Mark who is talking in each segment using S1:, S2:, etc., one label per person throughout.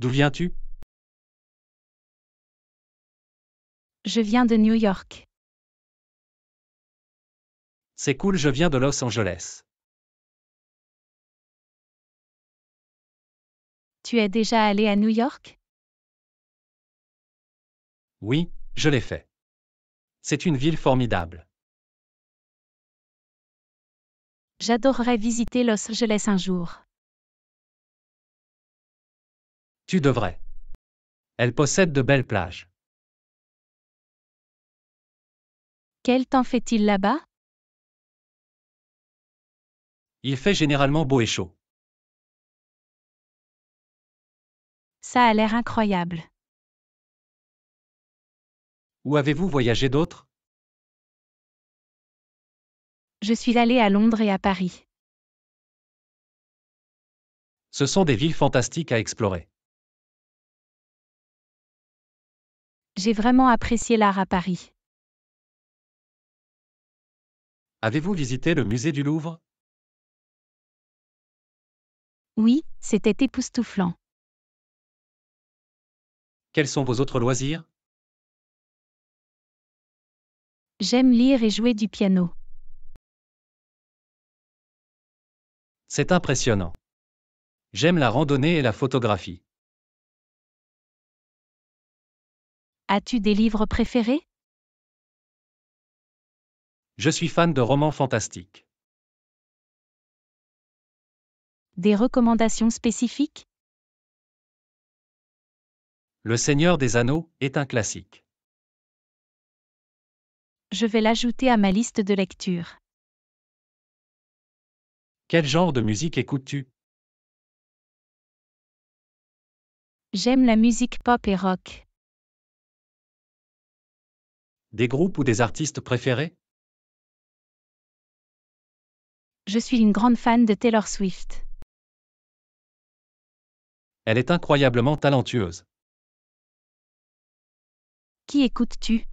S1: D'où viens-tu?
S2: Je viens de New York.
S1: C'est cool, je viens de Los Angeles.
S2: Tu es déjà allé à New York?
S1: Oui, je l'ai fait. C'est une ville formidable.
S2: J'adorerais visiter Los Angeles un jour.
S1: Tu devrais. Elle possède de belles plages.
S2: Quel temps fait-il là-bas?
S1: Il fait généralement beau et chaud.
S2: Ça a l'air incroyable.
S1: Où avez-vous voyagé d'autre?
S2: Je suis allé à Londres et à Paris.
S1: Ce sont des villes fantastiques à explorer.
S2: J'ai vraiment apprécié l'art à Paris.
S1: Avez-vous visité le musée du Louvre?
S2: Oui, c'était époustouflant.
S1: Quels sont vos autres loisirs?
S2: J'aime lire et jouer du piano.
S1: C'est impressionnant. J'aime la randonnée et la photographie.
S2: As-tu des livres préférés?
S1: Je suis fan de romans fantastiques.
S2: Des recommandations spécifiques?
S1: Le Seigneur des Anneaux est un classique.
S2: Je vais l'ajouter à ma liste de lecture.
S1: Quel genre de musique écoutes-tu?
S2: J'aime la musique pop et rock.
S1: Des groupes ou des artistes préférés?
S2: Je suis une grande fan de Taylor Swift.
S1: Elle est incroyablement talentueuse.
S2: Qui écoutes-tu?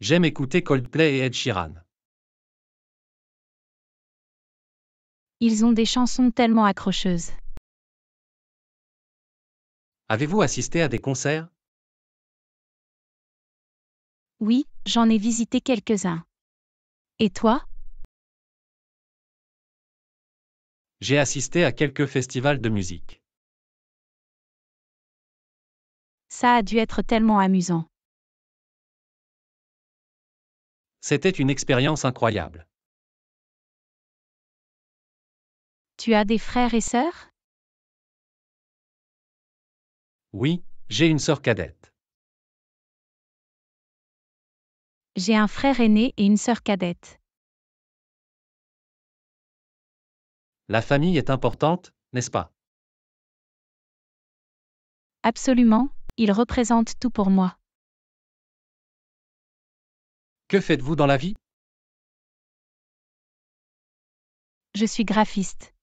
S1: J'aime écouter Coldplay et Ed Sheeran.
S2: Ils ont des chansons tellement accrocheuses.
S1: Avez-vous assisté à des concerts?
S2: Oui, j'en ai visité quelques-uns. Et toi?
S1: J'ai assisté à quelques festivals de musique.
S2: Ça a dû être tellement amusant.
S1: C'était une expérience incroyable.
S2: Tu as des frères et sœurs?
S1: Oui, j'ai une sœur cadette.
S2: J'ai un frère aîné et une sœur cadette.
S1: La famille est importante, n'est-ce pas?
S2: Absolument, ils représentent tout pour moi.
S1: Que faites-vous dans la vie?
S2: Je suis graphiste.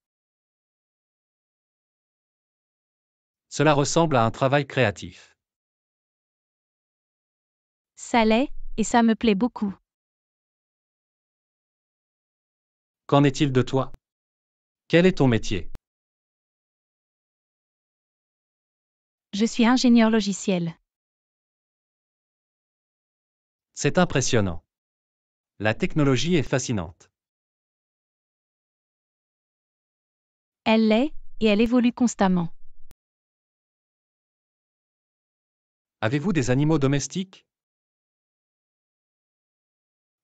S1: Cela ressemble à un travail créatif.
S2: Ça l'est, et ça me plaît beaucoup.
S1: Qu'en est-il de toi? Quel est ton métier?
S2: Je suis ingénieur logiciel.
S1: C'est impressionnant. La technologie est fascinante.
S2: Elle l'est, et elle évolue constamment.
S1: Avez-vous des animaux domestiques?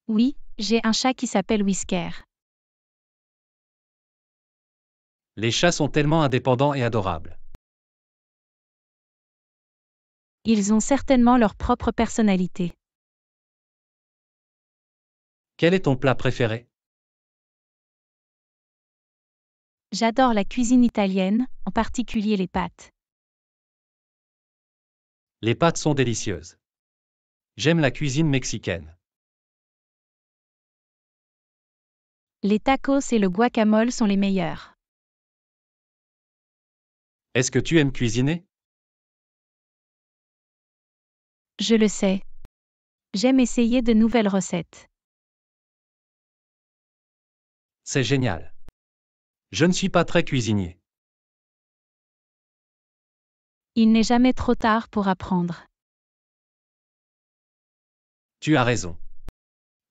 S2: Oui, j'ai un chat qui s'appelle Whisker.
S1: Les chats sont tellement indépendants et adorables.
S2: Ils ont certainement leur propre personnalité.
S1: Quel est ton plat préféré?
S2: J'adore la cuisine italienne, en particulier les pâtes.
S1: Les pâtes sont délicieuses. J'aime la cuisine mexicaine.
S2: Les tacos et le guacamole sont les meilleurs.
S1: Est-ce que tu aimes cuisiner?
S2: Je le sais. J'aime essayer de nouvelles recettes.
S1: C'est génial. Je ne suis pas très cuisinier.
S2: Il n'est jamais trop tard pour apprendre.
S1: Tu as raison.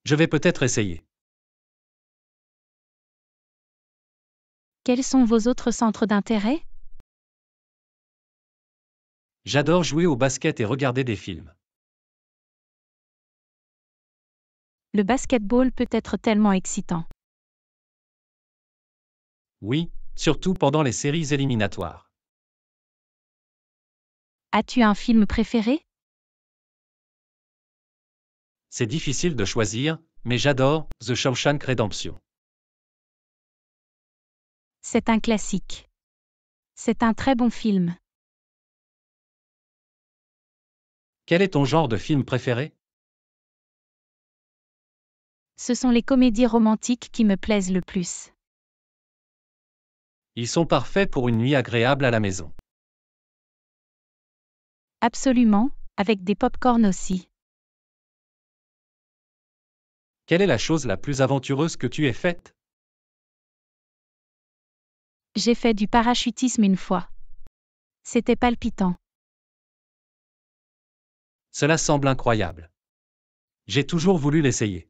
S1: Je vais peut-être essayer.
S2: Quels sont vos autres centres d'intérêt?
S1: J'adore jouer au basket et regarder des films.
S2: Le basketball peut être tellement excitant.
S1: Oui, surtout pendant les séries éliminatoires.
S2: As-tu un film préféré?
S1: C'est difficile de choisir, mais j'adore The Shawshank Redemption.
S2: C'est un classique. C'est un très bon film.
S1: Quel est ton genre de film préféré?
S2: Ce sont les comédies romantiques qui me plaisent le plus.
S1: Ils sont parfaits pour une nuit agréable à la maison.
S2: Absolument, avec des pop-corn aussi.
S1: Quelle est la chose la plus aventureuse que tu aies faite?
S2: J'ai fait du parachutisme une fois. C'était palpitant.
S1: Cela semble incroyable. J'ai toujours voulu l'essayer.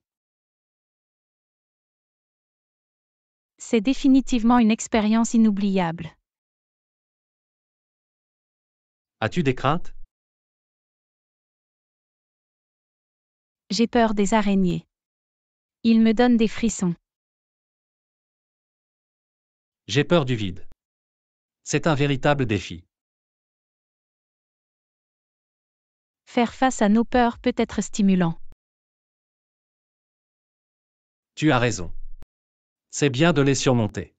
S2: C'est définitivement une expérience inoubliable.
S1: As-tu des craintes?
S2: J'ai peur des araignées. Ils me donnent des frissons.
S1: J'ai peur du vide. C'est un véritable défi.
S2: Faire face à nos peurs peut être stimulant.
S1: Tu as raison. C'est bien de les surmonter.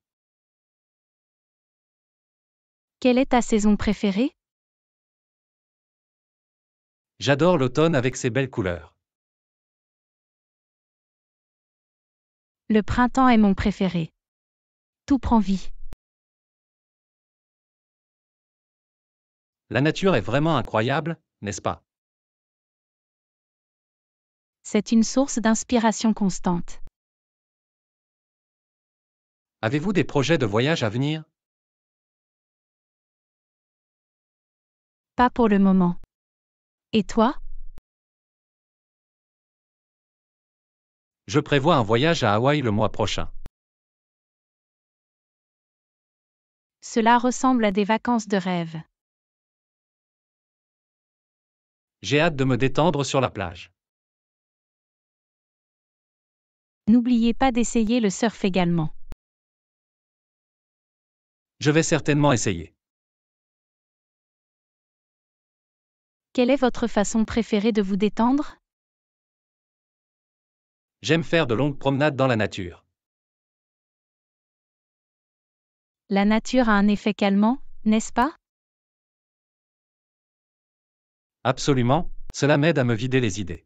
S2: Quelle est ta saison préférée?
S1: J'adore l'automne avec ses belles couleurs.
S2: Le printemps est mon préféré. Tout prend vie.
S1: La nature est vraiment incroyable, n'est-ce pas?
S2: C'est une source d'inspiration constante.
S1: Avez-vous des projets de voyage à venir?
S2: Pas pour le moment. Et toi?
S1: Je prévois un voyage à Hawaï le mois prochain.
S2: Cela ressemble à des vacances de rêve.
S1: J'ai hâte de me détendre sur la plage.
S2: N'oubliez pas d'essayer le surf également.
S1: Je vais certainement essayer.
S2: Quelle est votre façon préférée de vous détendre?
S1: J'aime faire de longues promenades dans la nature.
S2: La nature a un effet calmant, n'est-ce pas?
S1: Absolument, cela m'aide à me vider les idées.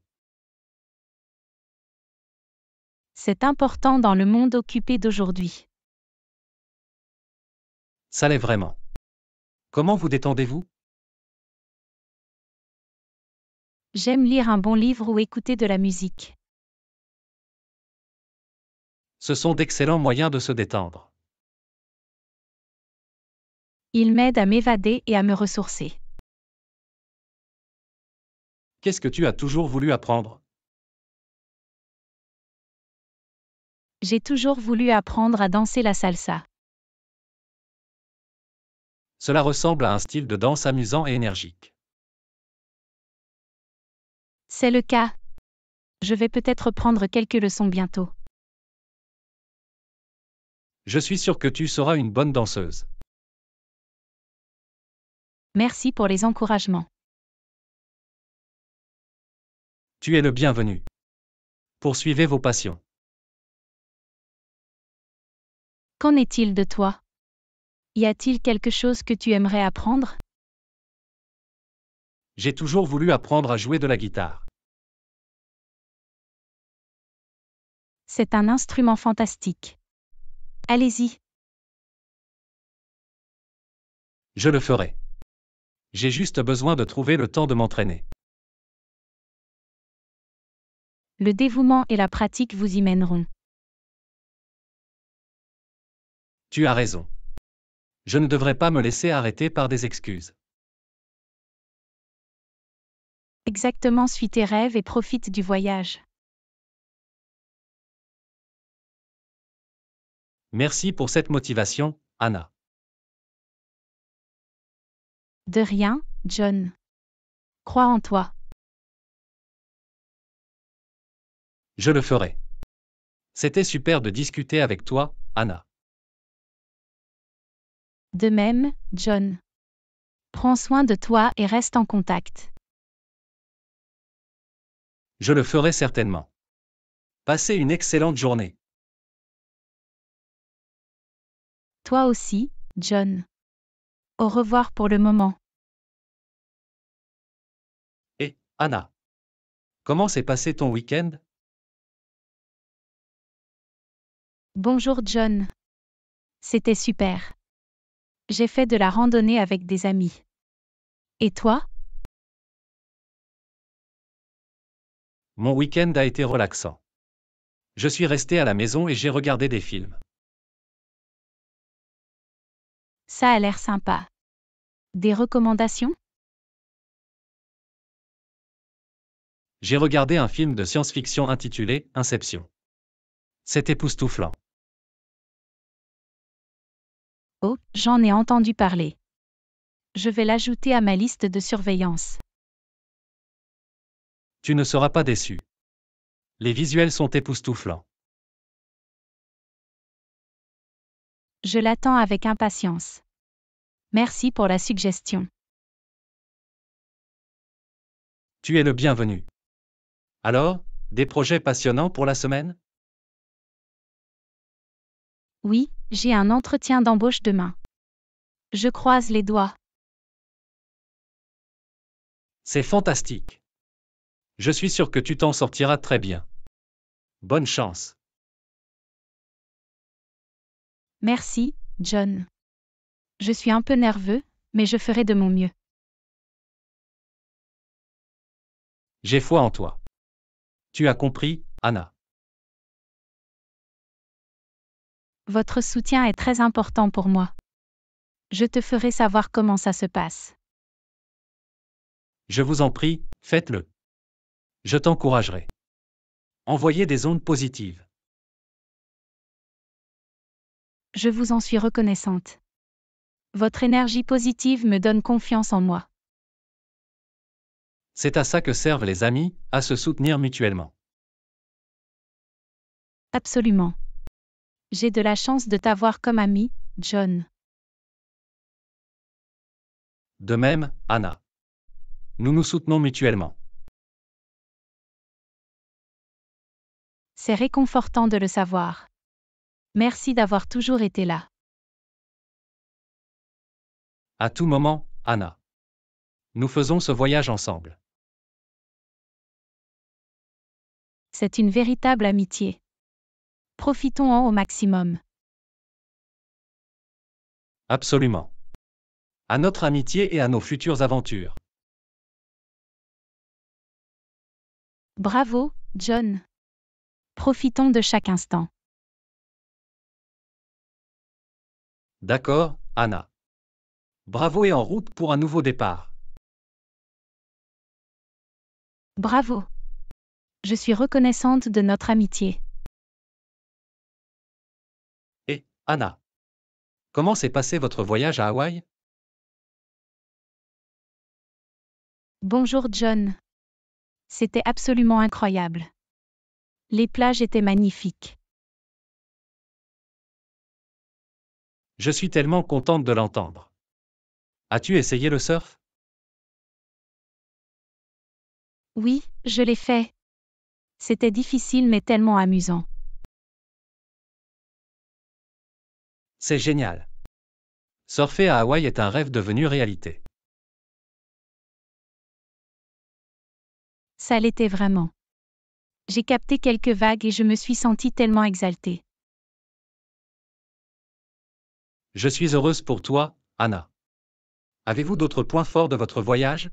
S2: C'est important dans le monde occupé d'aujourd'hui.
S1: Ça l'est vraiment. Comment vous détendez-vous?
S2: J'aime lire un bon livre ou écouter de la musique.
S1: Ce sont d'excellents moyens de se détendre.
S2: Ils m'aident à m'évader et à me ressourcer.
S1: Qu'est-ce que tu as toujours voulu apprendre?
S2: J'ai toujours voulu apprendre à danser la salsa.
S1: Cela ressemble à un style de danse amusant et énergique.
S2: C'est le cas. Je vais peut-être prendre quelques leçons bientôt.
S1: Je suis sûr que tu seras une bonne danseuse.
S2: Merci pour les encouragements.
S1: Tu es le bienvenu. Poursuivez vos passions.
S2: Qu'en est-il de toi? Y a-t-il quelque chose que tu aimerais apprendre?
S1: J'ai toujours voulu apprendre à jouer de la guitare.
S2: C'est un instrument fantastique. Allez-y.
S1: Je le ferai. J'ai juste besoin de trouver le temps de m'entraîner.
S2: Le dévouement et la pratique vous y mèneront.
S1: Tu as raison. Je ne devrais pas me laisser arrêter par des excuses.
S2: Exactement, suis tes rêves et profite du voyage.
S1: Merci pour cette motivation, Anna.
S2: De rien, John. Crois en toi.
S1: Je le ferai. C'était super de discuter avec toi, Anna.
S2: De même, John. Prends soin de toi et reste en contact.
S1: Je le ferai certainement. Passez une excellente journée.
S2: Toi aussi, John. Au revoir pour le moment.
S1: Et, Anna. Comment s'est passé ton week-end?
S2: Bonjour John. C'était super. J'ai fait de la randonnée avec des amis. Et toi?
S1: Mon week-end a été relaxant. Je suis resté à la maison et j'ai regardé des films.
S2: Ça a l'air sympa. Des recommandations?
S1: J'ai regardé un film de science-fiction intitulé Inception. C'est époustouflant.
S2: Oh, j'en ai entendu parler. Je vais l'ajouter à ma liste de surveillance.
S1: Tu ne seras pas déçu. Les visuels sont époustouflants.
S2: Je l'attends avec impatience. Merci pour la suggestion.
S1: Tu es le bienvenu. Alors, des projets passionnants pour la semaine?
S2: Oui, j'ai un entretien d'embauche demain. Je croise les doigts.
S1: C'est fantastique. Je suis sûr que tu t'en sortiras très bien. Bonne chance.
S2: Merci, John. Je suis un peu nerveux, mais je ferai de mon mieux.
S1: J'ai foi en toi. Tu as compris, Anna.
S2: Votre soutien est très important pour moi. Je te ferai savoir comment ça se passe.
S1: Je vous en prie, faites-le. Je t'encouragerai. Envoyez des ondes positives.
S2: Je vous en suis reconnaissante. Votre énergie positive me donne confiance en moi.
S1: C'est à ça que servent les amis, à se soutenir mutuellement.
S2: Absolument. J'ai de la chance de t'avoir comme ami, John.
S1: De même, Anna. Nous nous soutenons mutuellement.
S2: C'est réconfortant de le savoir. Merci d'avoir toujours été là.
S1: À tout moment, Anna. Nous faisons ce voyage ensemble.
S2: C'est une véritable amitié. Profitons-en au maximum.
S1: Absolument. À notre amitié et à nos futures aventures.
S2: Bravo, John. Profitons de chaque instant.
S1: D'accord, Anna. Bravo et en route pour un nouveau départ.
S2: Bravo. Je suis reconnaissante de notre amitié.
S1: Et, Anna. Comment s'est passé votre voyage à Hawaï?
S2: Bonjour John. C'était absolument incroyable. Les plages étaient magnifiques.
S1: Je suis tellement contente de l'entendre. As-tu essayé le surf?
S2: Oui, je l'ai fait. C'était difficile mais tellement amusant.
S1: C'est génial. Surfer à Hawaï est un rêve devenu réalité.
S2: Ça l'était vraiment. J'ai capté quelques vagues et je me suis sentie tellement exaltée.
S1: Je suis heureuse pour toi, Anna. Avez-vous d'autres points forts de votre voyage?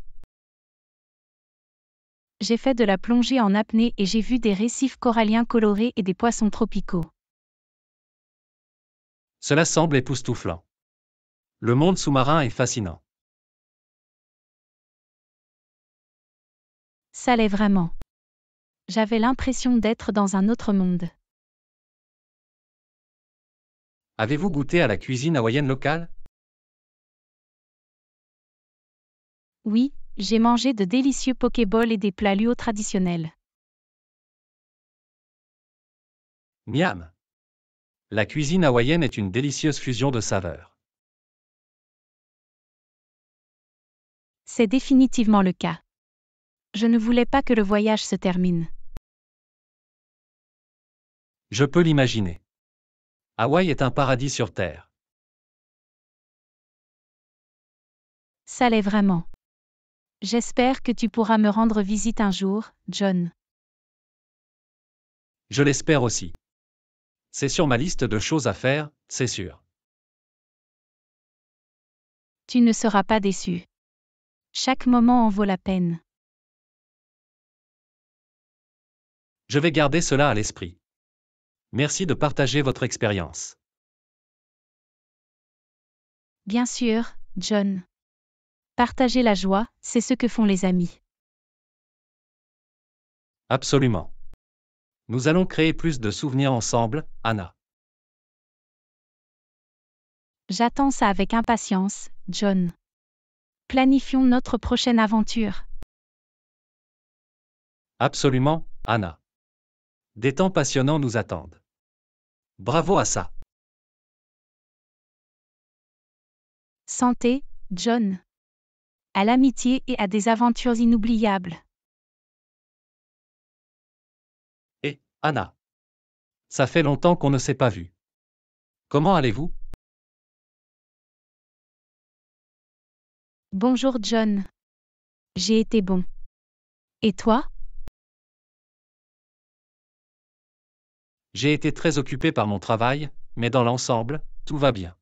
S2: J'ai fait de la plongée en apnée et j'ai vu des récifs coralliens colorés et des poissons tropicaux.
S1: Cela semble époustouflant. Le monde sous-marin est fascinant.
S2: Ça l'est vraiment. J'avais l'impression d'être dans un autre monde.
S1: Avez-vous goûté à la cuisine hawaïenne locale?
S2: Oui, j'ai mangé de délicieux pokéballs et des plats luo traditionnels.
S1: Miam La cuisine hawaïenne est une délicieuse fusion de saveurs.
S2: C'est définitivement le cas. Je ne voulais pas que le voyage se termine.
S1: Je peux l'imaginer. Hawaï est un paradis sur Terre.
S2: Ça l'est vraiment. J'espère que tu pourras me rendre visite un jour, John.
S1: Je l'espère aussi. C'est sur ma liste de choses à faire, c'est sûr.
S2: Tu ne seras pas déçu. Chaque moment en vaut la peine.
S1: Je vais garder cela à l'esprit. Merci de partager votre expérience.
S2: Bien sûr, John. Partager la joie, c'est ce que font les amis.
S1: Absolument. Nous allons créer plus de souvenirs ensemble, Anna.
S2: J'attends ça avec impatience, John. Planifions notre prochaine aventure.
S1: Absolument, Anna. Des temps passionnants nous attendent. Bravo à ça.
S2: Santé, John. À l'amitié et à des aventures inoubliables.
S1: Et, Anna. Ça fait longtemps qu'on ne s'est pas vu. Comment allez-vous?
S2: Bonjour John. J'ai été bon. Et toi?
S1: J'ai été très occupé par mon travail, mais dans l'ensemble, tout va bien.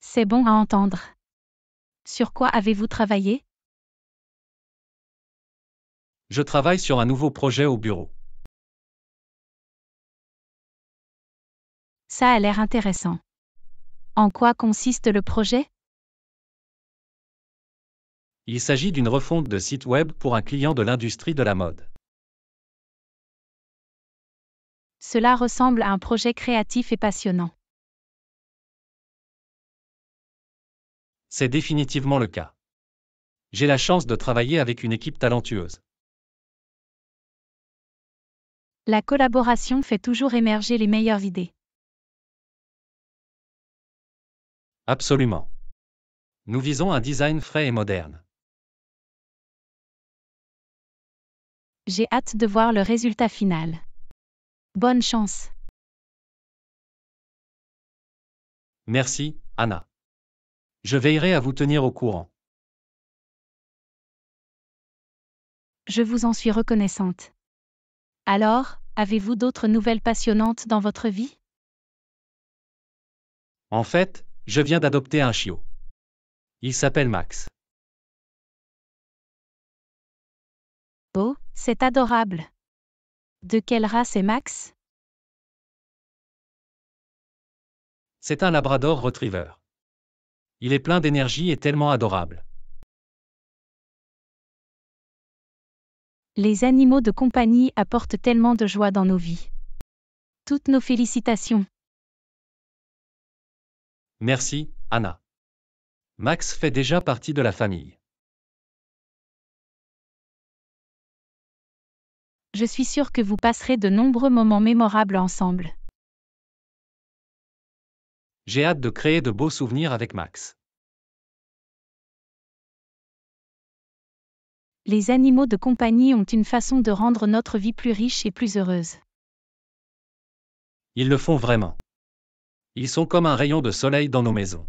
S2: C'est bon à entendre. Sur quoi avez-vous travaillé?
S1: Je travaille sur un nouveau projet au bureau.
S2: Ça a l'air intéressant. En quoi consiste le projet?
S1: Il s'agit d'une refonte de site web pour un client de l'industrie de la mode.
S2: Cela ressemble à un projet créatif et passionnant.
S1: C'est définitivement le cas. J'ai la chance de travailler avec une équipe talentueuse.
S2: La collaboration fait toujours émerger les meilleures idées.
S1: Absolument. Nous visons un design frais et moderne.
S2: J'ai hâte de voir le résultat final. Bonne chance.
S1: Merci, Anna. Je veillerai à vous tenir au courant.
S2: Je vous en suis reconnaissante. Alors, avez-vous d'autres nouvelles passionnantes dans votre vie?
S1: En fait, je viens d'adopter un chiot. Il s'appelle Max.
S2: Oh, c'est adorable. De quelle race est Max?
S1: C'est un Labrador Retriever. Il est plein d'énergie et tellement adorable.
S2: Les animaux de compagnie apportent tellement de joie dans nos vies. Toutes nos félicitations.
S1: Merci, Anna. Max fait déjà partie de la famille.
S2: Je suis sûre que vous passerez de nombreux moments mémorables ensemble.
S1: J'ai hâte de créer de beaux souvenirs avec Max.
S2: Les animaux de compagnie ont une façon de rendre notre vie plus riche et plus heureuse.
S1: Ils le font vraiment. Ils sont comme un rayon de soleil dans nos maisons.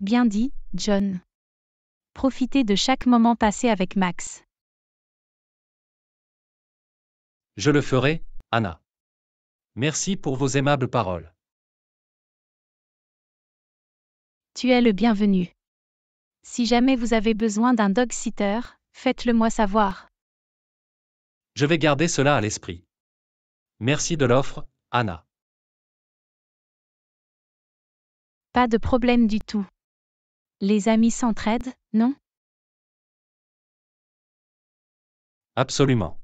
S2: Bien dit, John. Profitez de chaque moment passé avec Max.
S1: Je le ferai, Anna. Merci pour vos aimables paroles.
S2: Tu es le bienvenu. Si jamais vous avez besoin d'un dog sitter, faites-le moi savoir.
S1: Je vais garder cela à l'esprit. Merci de l'offre, Anna.
S2: Pas de problème du tout. Les amis s'entraident, non?
S1: Absolument.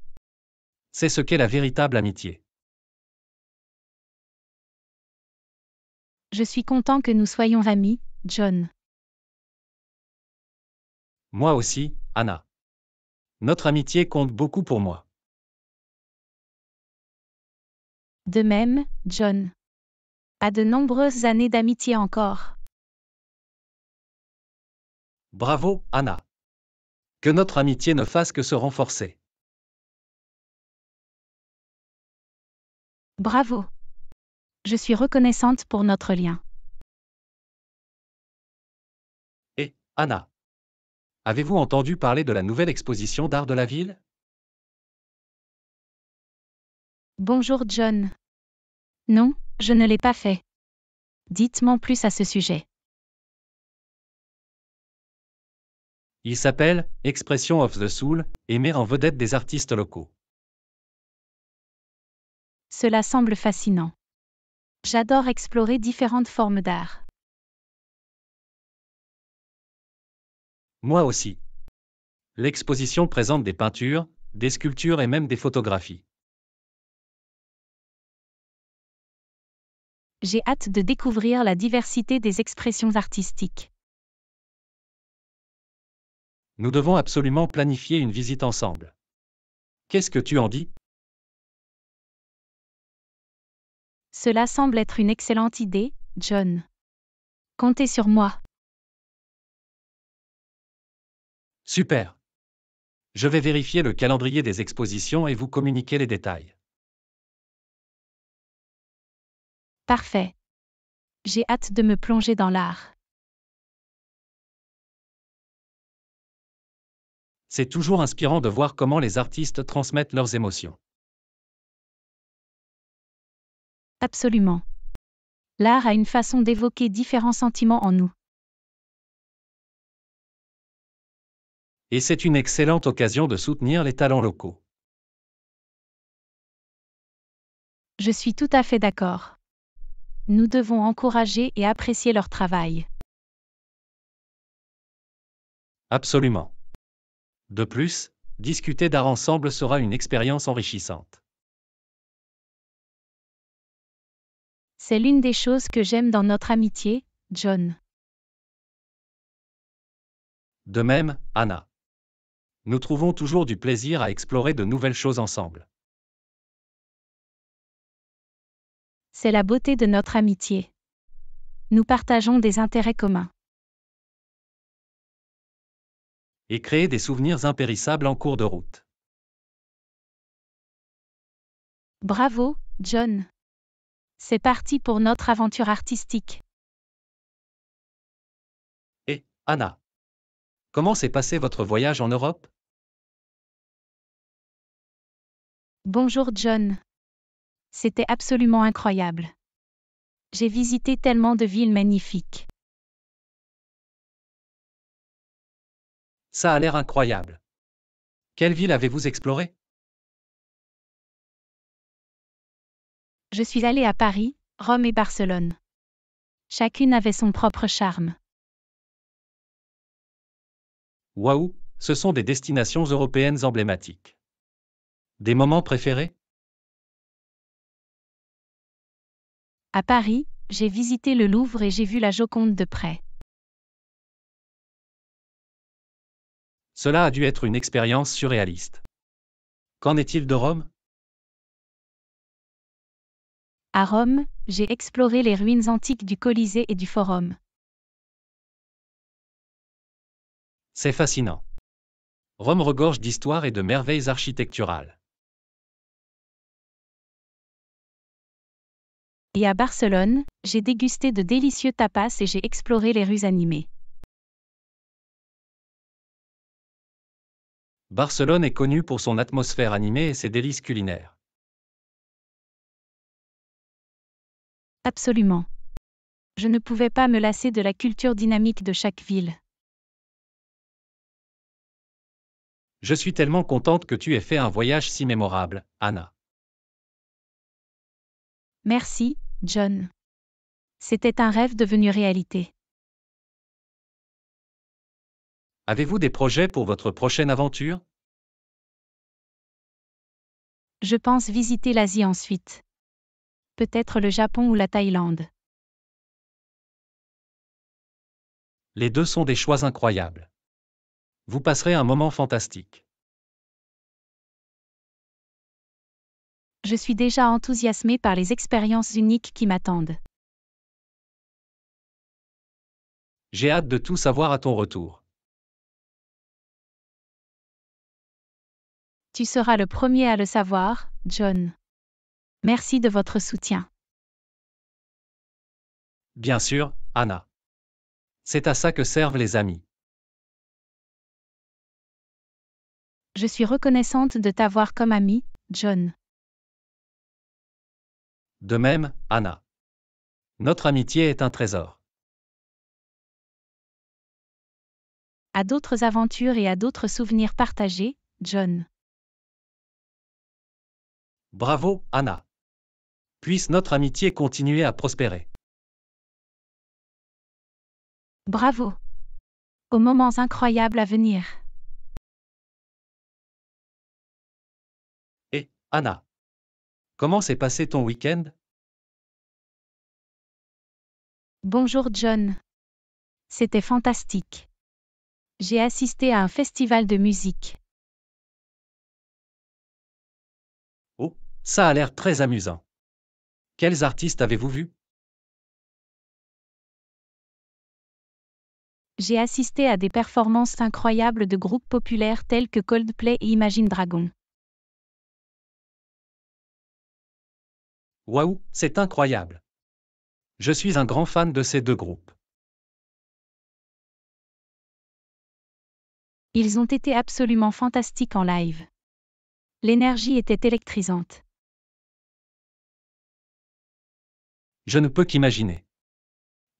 S1: C'est ce qu'est la véritable amitié.
S2: Je suis content que nous soyons amis, John.
S1: Moi aussi, Anna. Notre amitié compte beaucoup pour moi.
S2: De même, John. À de nombreuses années d'amitié encore.
S1: Bravo, Anna. Que notre amitié ne fasse que se renforcer.
S2: Bravo. Je suis reconnaissante pour notre lien.
S1: Et, Anna. Avez-vous entendu parler de la nouvelle exposition d'art de la ville?
S2: Bonjour John. Non, je ne l'ai pas fait. Dites-moi plus à ce sujet.
S1: Il s'appelle Expression of the Soul et met en vedette des artistes locaux.
S2: Cela semble fascinant. J'adore explorer différentes formes d'art.
S1: Moi aussi. L'exposition présente des peintures, des sculptures et même des photographies.
S2: J'ai hâte de découvrir la diversité des expressions artistiques.
S1: Nous devons absolument planifier une visite ensemble. Qu'est-ce que tu en dis?
S2: Cela semble être une excellente idée, John. Comptez sur moi.
S1: Super. Je vais vérifier le calendrier des expositions et vous communiquer les détails.
S2: Parfait. J'ai hâte de me plonger dans l'art.
S1: C'est toujours inspirant de voir comment les artistes transmettent leurs émotions.
S2: Absolument. L'art a une façon d'évoquer différents sentiments en nous.
S1: Et c'est une excellente occasion de soutenir les talents locaux.
S2: Je suis tout à fait d'accord. Nous devons encourager et apprécier leur travail.
S1: Absolument. De plus, discuter d'art ensemble sera une expérience enrichissante.
S2: C'est l'une des choses que j'aime dans notre amitié, John.
S1: De même, Anna. Nous trouvons toujours du plaisir à explorer de nouvelles choses ensemble.
S2: C'est la beauté de notre amitié. Nous partageons des intérêts communs.
S1: Et créer des souvenirs impérissables en cours de route.
S2: Bravo, John. C'est parti pour notre aventure artistique.
S1: Et, Anna. Comment s'est passé votre voyage en Europe?
S2: Bonjour John. C'était absolument incroyable. J'ai visité tellement de villes magnifiques.
S1: Ça a l'air incroyable. Quelle ville avez-vous exploré
S2: Je suis allée à Paris, Rome et Barcelone. Chacune avait son propre charme.
S1: Waouh, ce sont des destinations européennes emblématiques. Des moments préférés?
S2: À Paris, j'ai visité le Louvre et j'ai vu la Joconde de près.
S1: Cela a dû être une expérience surréaliste. Qu'en est-il de Rome?
S2: À Rome, j'ai exploré les ruines antiques du Colisée et du Forum.
S1: C'est fascinant. Rome regorge d'histoire et de merveilles architecturales.
S2: Et à Barcelone, j'ai dégusté de délicieux tapas et j'ai exploré les rues animées.
S1: Barcelone est connue pour son atmosphère animée et ses délices culinaires.
S2: Absolument. Je ne pouvais pas me lasser de la culture dynamique de chaque ville.
S1: Je suis tellement contente que tu aies fait un voyage si mémorable, Anna.
S2: Merci, John. C'était un rêve devenu réalité.
S1: Avez-vous des projets pour votre prochaine aventure?
S2: Je pense visiter l'Asie ensuite. Peut-être le Japon ou la Thaïlande.
S1: Les deux sont des choix incroyables. Vous passerez un moment fantastique.
S2: Je suis déjà enthousiasmé par les expériences uniques qui m'attendent.
S1: J'ai hâte de tout savoir à ton retour.
S2: Tu seras le premier à le savoir, John. Merci de votre soutien.
S1: Bien sûr, Anna. C'est à ça que servent les amis.
S2: Je suis reconnaissante de t'avoir comme ami, John.
S1: De même, Anna. Notre amitié est un trésor.
S2: À d'autres aventures et à d'autres souvenirs partagés, John.
S1: Bravo, Anna. Puisse notre amitié continuer à prospérer.
S2: Bravo. Aux moments incroyables à venir.
S1: Et, Anna. Comment s'est passé ton week-end?
S2: Bonjour John. C'était fantastique. J'ai assisté à un festival de musique.
S1: Ça a l'air très amusant. Quels artistes avez-vous vus?
S2: J'ai assisté à des performances incroyables de groupes populaires tels que Coldplay et Imagine Dragon.
S1: Waouh, c'est incroyable. Je suis un grand fan de ces deux groupes.
S2: Ils ont été absolument fantastiques en live. L'énergie était électrisante.
S1: Je ne peux qu'imaginer.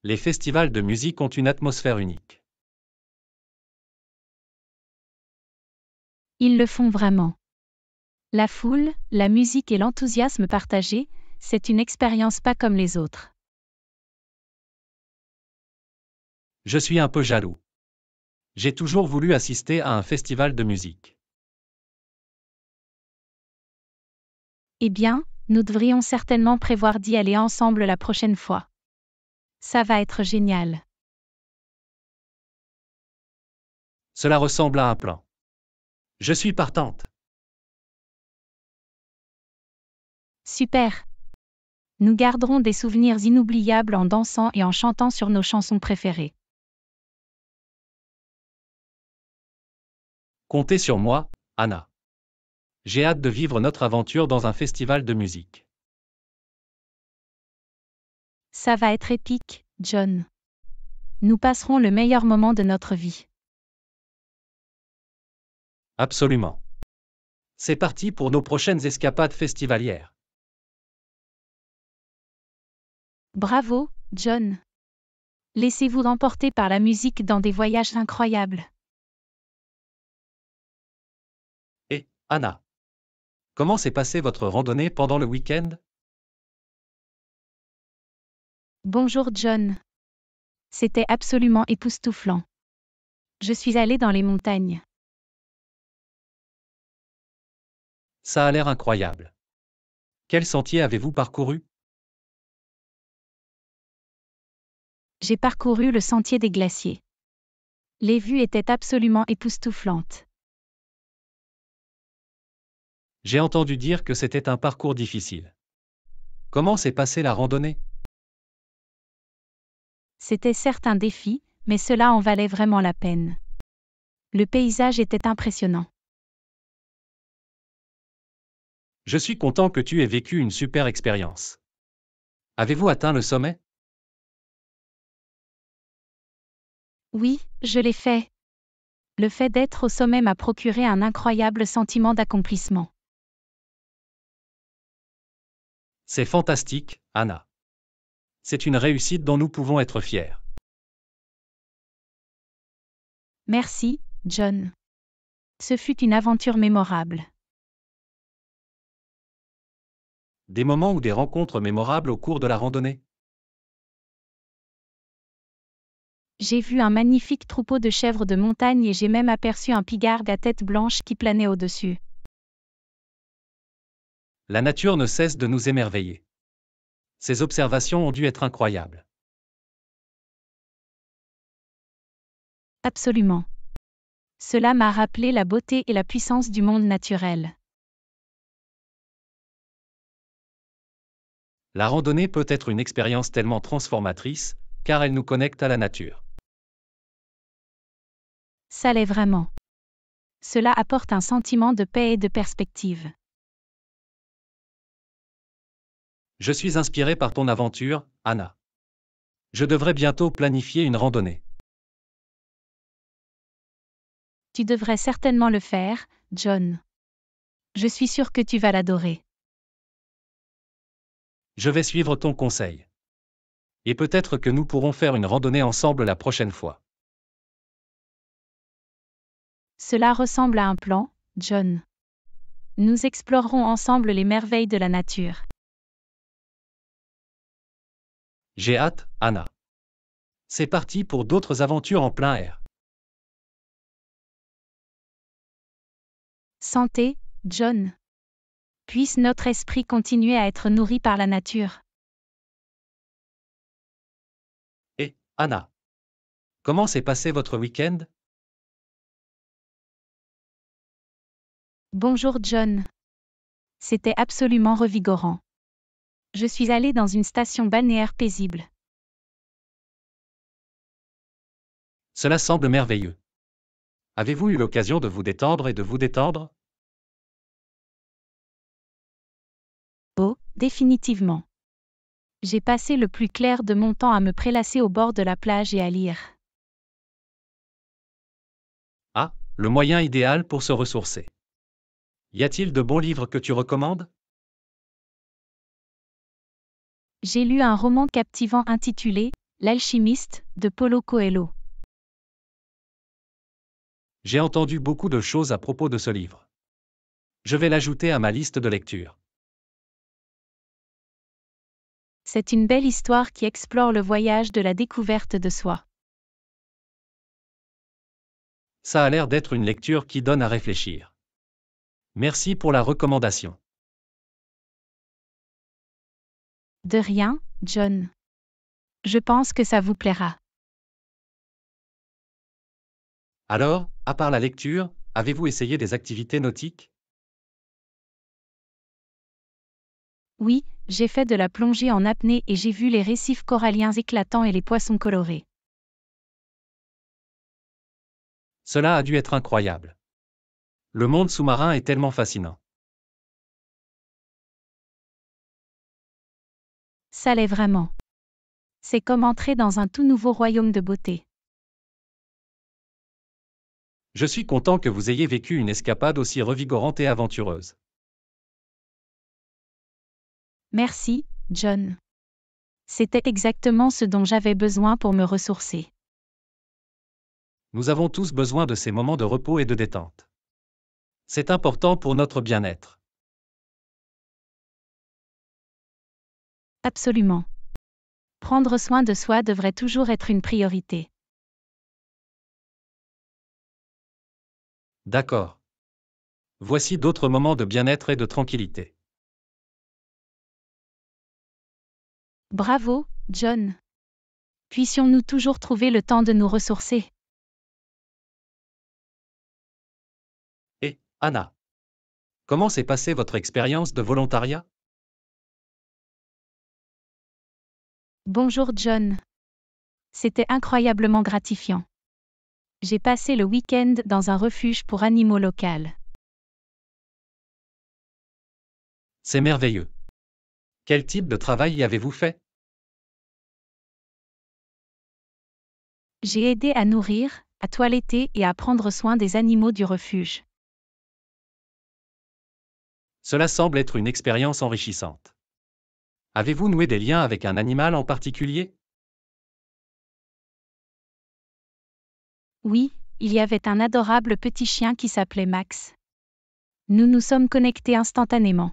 S1: Les festivals de musique ont une atmosphère unique.
S2: Ils le font vraiment. La foule, la musique et l'enthousiasme partagés, c'est une expérience pas comme les autres.
S1: Je suis un peu jaloux. J'ai toujours voulu assister à un festival de musique.
S2: Eh bien, nous devrions certainement prévoir d'y aller ensemble la prochaine fois. Ça va être génial.
S1: Cela ressemble à un plan. Je suis partante.
S2: Super. Nous garderons des souvenirs inoubliables en dansant et en chantant sur nos chansons préférées.
S1: Comptez sur moi, Anna. J'ai hâte de vivre notre aventure dans un festival de musique.
S2: Ça va être épique, John. Nous passerons le meilleur moment de notre vie.
S1: Absolument. C'est parti pour nos prochaines escapades festivalières.
S2: Bravo, John. Laissez-vous emporter par la musique dans des voyages incroyables.
S1: Et, Anna. Comment s'est passée votre randonnée pendant le week-end?
S2: Bonjour John. C'était absolument époustouflant. Je suis allée dans les montagnes.
S1: Ça a l'air incroyable. Quel sentier avez-vous parcouru?
S2: J'ai parcouru le sentier des glaciers. Les vues étaient absolument époustouflantes.
S1: J'ai entendu dire que c'était un parcours difficile. Comment s'est passée la randonnée?
S2: C'était certes un défi, mais cela en valait vraiment la peine. Le paysage était impressionnant.
S1: Je suis content que tu aies vécu une super expérience. Avez-vous atteint le sommet?
S2: Oui, je l'ai fait. Le fait d'être au sommet m'a procuré un incroyable sentiment d'accomplissement.
S1: C'est fantastique, Anna. C'est une réussite dont nous pouvons être fiers.
S2: Merci, John. Ce fut une aventure mémorable.
S1: Des moments ou des rencontres mémorables au cours de la randonnée
S2: J'ai vu un magnifique troupeau de chèvres de montagne et j'ai même aperçu un pigargue à tête blanche qui planait au-dessus.
S1: La nature ne cesse de nous émerveiller. Ces observations ont dû être incroyables.
S2: Absolument. Cela m'a rappelé la beauté et la puissance du monde naturel.
S1: La randonnée peut être une expérience tellement transformatrice, car elle nous connecte à la nature.
S2: Ça l'est vraiment. Cela apporte un sentiment de paix et de perspective.
S1: Je suis inspiré par ton aventure, Anna. Je devrais bientôt planifier une randonnée.
S2: Tu devrais certainement le faire, John. Je suis sûr que tu vas l'adorer.
S1: Je vais suivre ton conseil. Et peut-être que nous pourrons faire une randonnée ensemble la prochaine fois.
S2: Cela ressemble à un plan, John. Nous explorerons ensemble les merveilles de la nature.
S1: J'ai hâte, Anna. C'est parti pour d'autres aventures en plein air.
S2: Santé, John. Puisse notre esprit continuer à être nourri par la nature.
S1: Et, Anna. Comment s'est passé votre week-end?
S2: Bonjour John. C'était absolument revigorant. Je suis allé dans une station balnéaire paisible.
S1: Cela semble merveilleux. Avez-vous eu l'occasion de vous détendre et de vous détendre?
S2: Oh, définitivement. J'ai passé le plus clair de mon temps à me prélasser au bord de la plage et à lire.
S1: Ah, le moyen idéal pour se ressourcer. Y a-t-il de bons livres que tu recommandes?
S2: J'ai lu un roman captivant intitulé L'alchimiste de Paulo Coelho.
S1: J'ai entendu beaucoup de choses à propos de ce livre. Je vais l'ajouter à ma liste de lecture.
S2: C'est une belle histoire qui explore le voyage de la découverte de soi.
S1: Ça a l'air d'être une lecture qui donne à réfléchir. Merci pour la recommandation.
S2: De rien, John. Je pense que ça vous plaira.
S1: Alors, à part la lecture, avez-vous essayé des activités nautiques?
S2: Oui, j'ai fait de la plongée en apnée et j'ai vu les récifs coralliens éclatants et les poissons colorés.
S1: Cela a dû être incroyable. Le monde sous-marin est tellement fascinant.
S2: Ça l'est vraiment. C'est comme entrer dans un tout nouveau royaume de beauté.
S1: Je suis content que vous ayez vécu une escapade aussi revigorante et aventureuse.
S2: Merci, John. C'était exactement ce dont j'avais besoin pour me ressourcer.
S1: Nous avons tous besoin de ces moments de repos et de détente. C'est important pour notre bien-être.
S2: Absolument. Prendre soin de soi devrait toujours être une priorité.
S1: D'accord. Voici d'autres moments de bien-être et de tranquillité.
S2: Bravo, John. Puissions-nous toujours trouver le temps de nous ressourcer?
S1: Et, Anna. Comment s'est passée votre expérience de volontariat?
S2: Bonjour John. C'était incroyablement gratifiant. J'ai passé le week-end dans un refuge pour animaux local.
S1: C'est merveilleux. Quel type de travail y avez-vous fait?
S2: J'ai aidé à nourrir, à toiletter et à prendre soin des animaux du refuge.
S1: Cela semble être une expérience enrichissante. Avez-vous noué des liens avec un animal en particulier?
S2: Oui, il y avait un adorable petit chien qui s'appelait Max. Nous nous sommes connectés instantanément.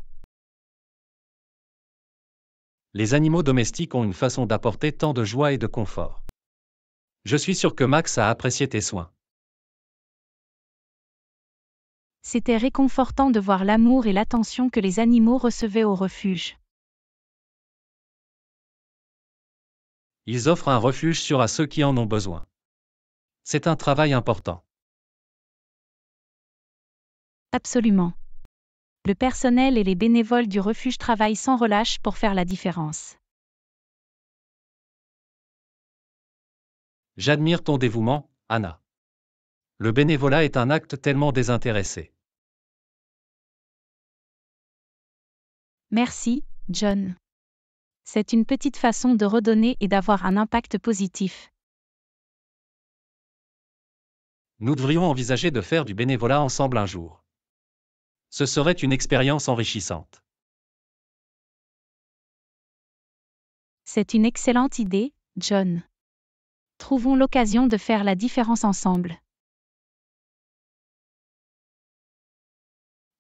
S1: Les animaux domestiques ont une façon d'apporter tant de joie et de confort. Je suis sûr que Max a apprécié tes soins.
S2: C'était réconfortant de voir l'amour et l'attention que les animaux recevaient au refuge.
S1: Ils offrent un refuge sûr à ceux qui en ont besoin. C'est un travail important.
S2: Absolument. Le personnel et les bénévoles du refuge travaillent sans relâche pour faire la différence.
S1: J'admire ton dévouement, Anna. Le bénévolat est un acte tellement désintéressé.
S2: Merci, John. C'est une petite façon de redonner et d'avoir un impact positif.
S1: Nous devrions envisager de faire du bénévolat ensemble un jour. Ce serait une expérience enrichissante.
S2: C'est une excellente idée, John. Trouvons l'occasion de faire la différence ensemble.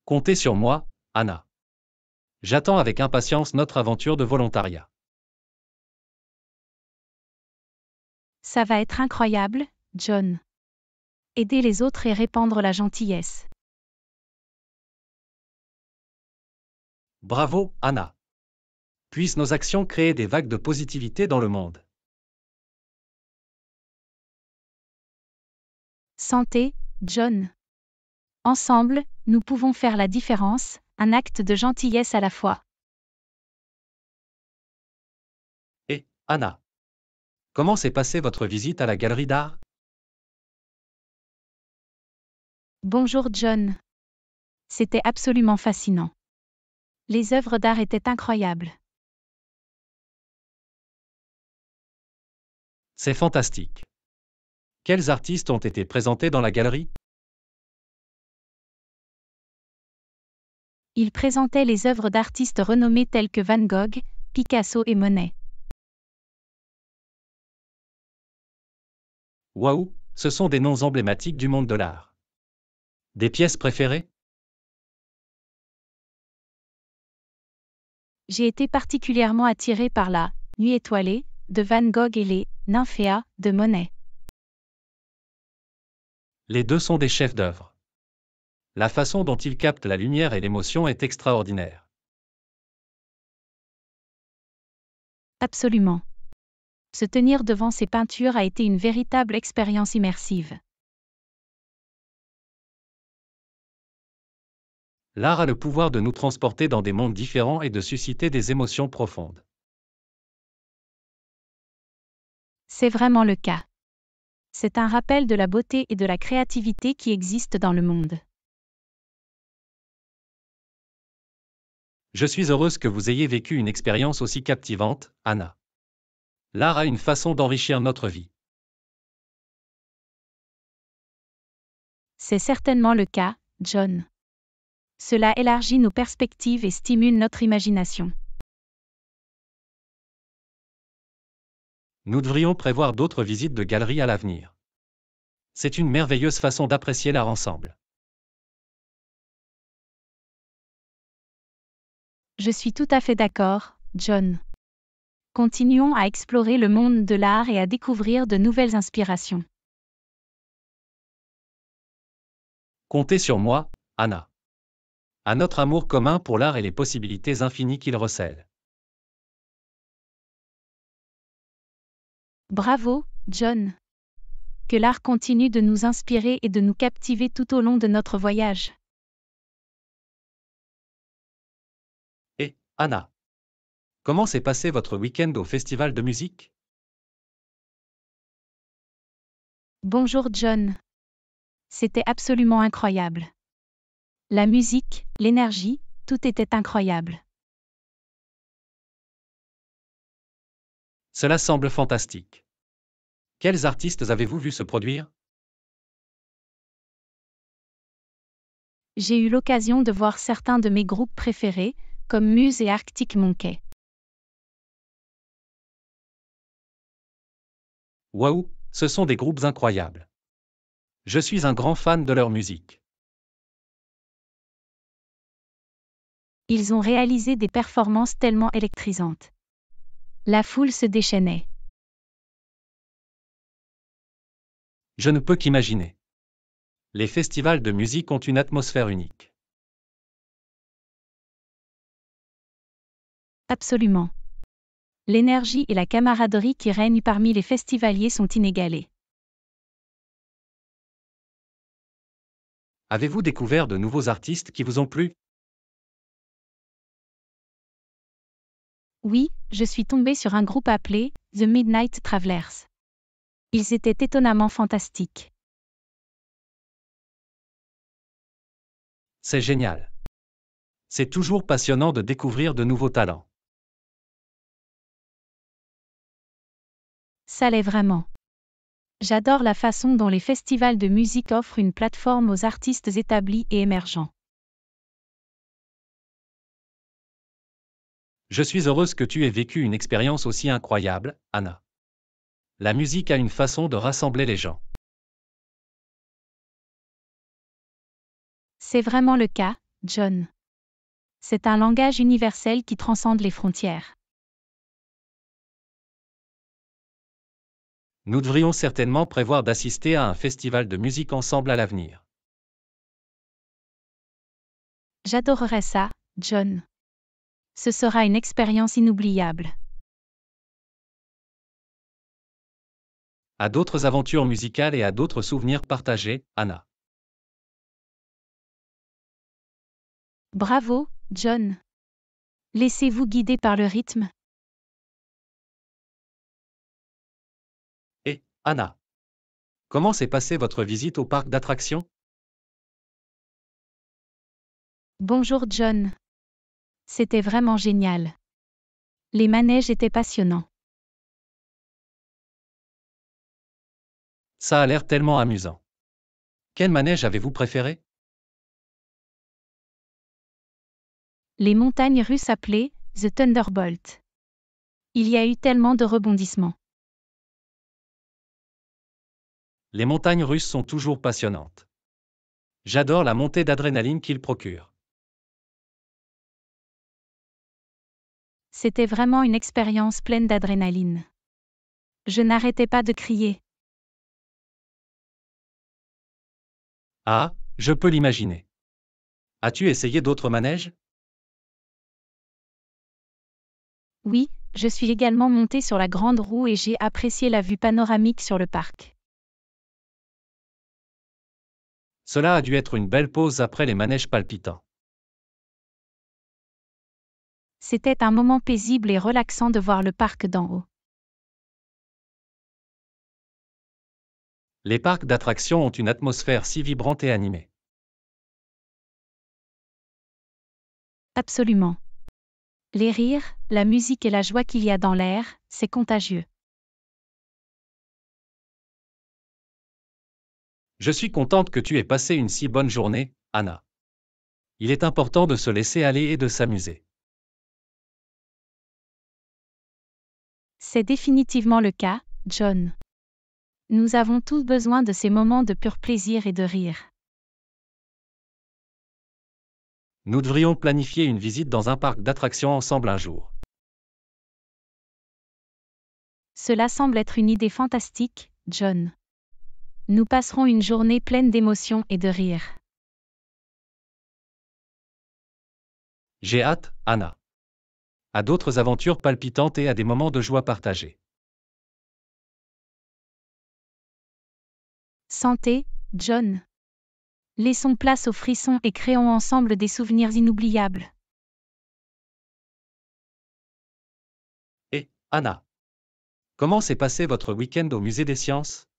S1: Comptez sur moi, Anna. J'attends avec impatience notre aventure de volontariat.
S2: Ça va être incroyable, John. Aider les autres et répandre la gentillesse.
S1: Bravo, Anna. Puissent nos actions créer des vagues de positivité dans le monde.
S2: Santé, John. Ensemble, nous pouvons faire la différence, un acte de gentillesse à la fois.
S1: Et, Anna. Comment s'est passée votre visite à la galerie d'art?
S2: Bonjour John. C'était absolument fascinant. Les œuvres d'art étaient incroyables.
S1: C'est fantastique. Quels artistes ont été présentés dans la galerie?
S2: Il présentait les œuvres d'artistes renommés tels que Van Gogh, Picasso et Monet.
S1: Waouh, ce sont des noms emblématiques du monde de l'art. Des pièces préférées?
S2: J'ai été particulièrement attiré par la Nuit étoilée de Van Gogh et les Nymphéas de Monet.
S1: Les deux sont des chefs-d'œuvre. La façon dont ils captent la lumière et l'émotion est extraordinaire.
S2: Absolument. Se tenir devant ces peintures a été une véritable expérience immersive.
S1: L'art a le pouvoir de nous transporter dans des mondes différents et de susciter des émotions profondes.
S2: C'est vraiment le cas. C'est un rappel de la beauté et de la créativité qui existent dans le monde.
S1: Je suis heureuse que vous ayez vécu une expérience aussi captivante, Anna. L'art a une façon d'enrichir notre vie.
S2: C'est certainement le cas, John. Cela élargit nos perspectives et stimule notre imagination.
S1: Nous devrions prévoir d'autres visites de galeries à l'avenir. C'est une merveilleuse façon d'apprécier l'art ensemble.
S2: Je suis tout à fait d'accord, John. Continuons à explorer le monde de l'art et à découvrir de nouvelles inspirations.
S1: Comptez sur moi, Anna. À notre amour commun pour l'art et les possibilités infinies qu'il recèle.
S2: Bravo, John. Que l'art continue de nous inspirer et de nous captiver tout au long de notre voyage.
S1: Anna. Comment s'est passé votre week-end au festival de musique?
S2: Bonjour John. C'était absolument incroyable. La musique, l'énergie, tout était incroyable.
S1: Cela semble fantastique. Quels artistes avez-vous vu se produire?
S2: J'ai eu l'occasion de voir certains de mes groupes préférés, comme Muse et Arctic Monkey.
S1: Waouh, ce sont des groupes incroyables. Je suis un grand fan de leur musique.
S2: Ils ont réalisé des performances tellement électrisantes. La foule se déchaînait.
S1: Je ne peux qu'imaginer. Les festivals de musique ont une atmosphère unique.
S2: Absolument. L'énergie et la camaraderie qui règnent parmi les festivaliers sont inégalées.
S1: Avez-vous découvert de nouveaux artistes qui vous ont plu?
S2: Oui, je suis tombé sur un groupe appelé The Midnight Travelers. Ils étaient étonnamment fantastiques.
S1: C'est génial. C'est toujours passionnant de découvrir de nouveaux talents.
S2: Ça l'est vraiment. J'adore la façon dont les festivals de musique offrent une plateforme aux artistes établis et émergents.
S1: Je suis heureuse que tu aies vécu une expérience aussi incroyable, Anna. La musique a une façon de rassembler les gens.
S2: C'est vraiment le cas, John. C'est un langage universel qui transcende les frontières.
S1: Nous devrions certainement prévoir d'assister à un festival de musique ensemble à l'avenir.
S2: J'adorerais ça, John. Ce sera une expérience inoubliable.
S1: À d'autres aventures musicales et à d'autres souvenirs partagés, Anna.
S2: Bravo, John. Laissez-vous guider par le rythme.
S1: Anna. Comment s'est passée votre visite au parc d'attractions?
S2: Bonjour John. C'était vraiment génial. Les manèges étaient passionnants.
S1: Ça a l'air tellement amusant. Quel manège avez-vous préféré?
S2: Les montagnes russes appelées The Thunderbolt. Il y a eu tellement de rebondissements.
S1: Les montagnes russes sont toujours passionnantes. J'adore la montée d'adrénaline qu'ils procurent.
S2: C'était vraiment une expérience pleine d'adrénaline. Je n'arrêtais pas de crier.
S1: Ah, je peux l'imaginer. As-tu essayé d'autres manèges?
S2: Oui, je suis également monté sur la grande roue et j'ai apprécié la vue panoramique sur le parc.
S1: Cela a dû être une belle pause après les manèges palpitants.
S2: C'était un moment paisible et relaxant de voir le parc d'en haut.
S1: Les parcs d'attractions ont une atmosphère si vibrante et animée.
S2: Absolument. Les rires, la musique et la joie qu'il y a dans l'air, c'est contagieux.
S1: Je suis contente que tu aies passé une si bonne journée, Anna. Il est important de se laisser aller et de s'amuser.
S2: C'est définitivement le cas, John. Nous avons tous besoin de ces moments de pur plaisir et de rire.
S1: Nous devrions planifier une visite dans un parc d'attractions ensemble un jour.
S2: Cela semble être une idée fantastique, John. Nous passerons une journée pleine d'émotions et de rire.
S1: J'ai hâte, Anna. À d'autres aventures palpitantes et à des moments de joie partagés.
S2: Santé, John. Laissons place aux frissons et créons ensemble des souvenirs inoubliables.
S1: Et, Anna. Comment s'est passé votre week-end au musée des sciences?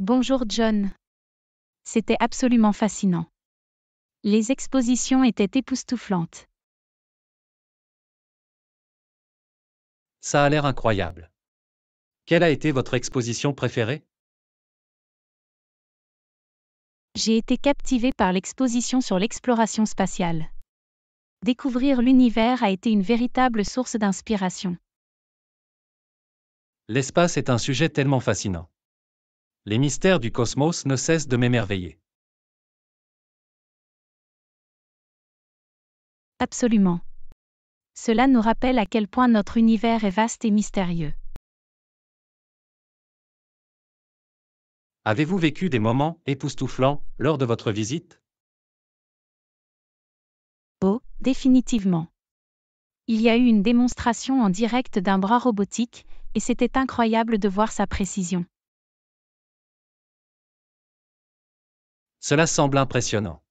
S2: Bonjour John. C'était absolument fascinant. Les expositions étaient époustouflantes.
S1: Ça a l'air incroyable. Quelle a été votre exposition préférée?
S2: J'ai été captivé par l'exposition sur l'exploration spatiale. Découvrir l'univers a été une véritable source d'inspiration.
S1: L'espace est un sujet tellement fascinant. Les mystères du cosmos ne cessent de m'émerveiller.
S2: Absolument. Cela nous rappelle à quel point notre univers est vaste et mystérieux.
S1: Avez-vous vécu des moments époustouflants lors de votre visite?
S2: Oh, définitivement. Il y a eu une démonstration en direct d'un bras robotique, et c'était incroyable de voir sa précision.
S1: Cela semble impressionnant.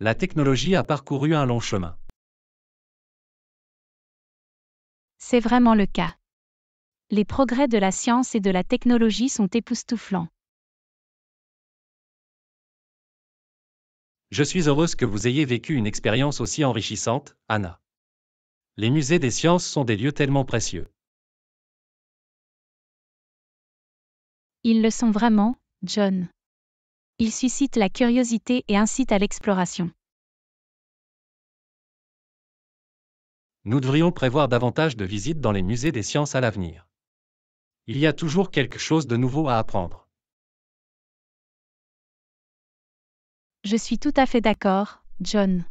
S1: La technologie a parcouru un long chemin.
S2: C'est vraiment le cas. Les progrès de la science et de la technologie sont époustouflants.
S1: Je suis heureuse que vous ayez vécu une expérience aussi enrichissante, Anna. Les musées des sciences sont des lieux tellement précieux.
S2: Ils le sont vraiment, John. Ils suscitent la curiosité et incitent à l'exploration.
S1: Nous devrions prévoir davantage de visites dans les musées des sciences à l'avenir. Il y a toujours quelque chose de nouveau à apprendre.
S2: Je suis tout à fait d'accord, John.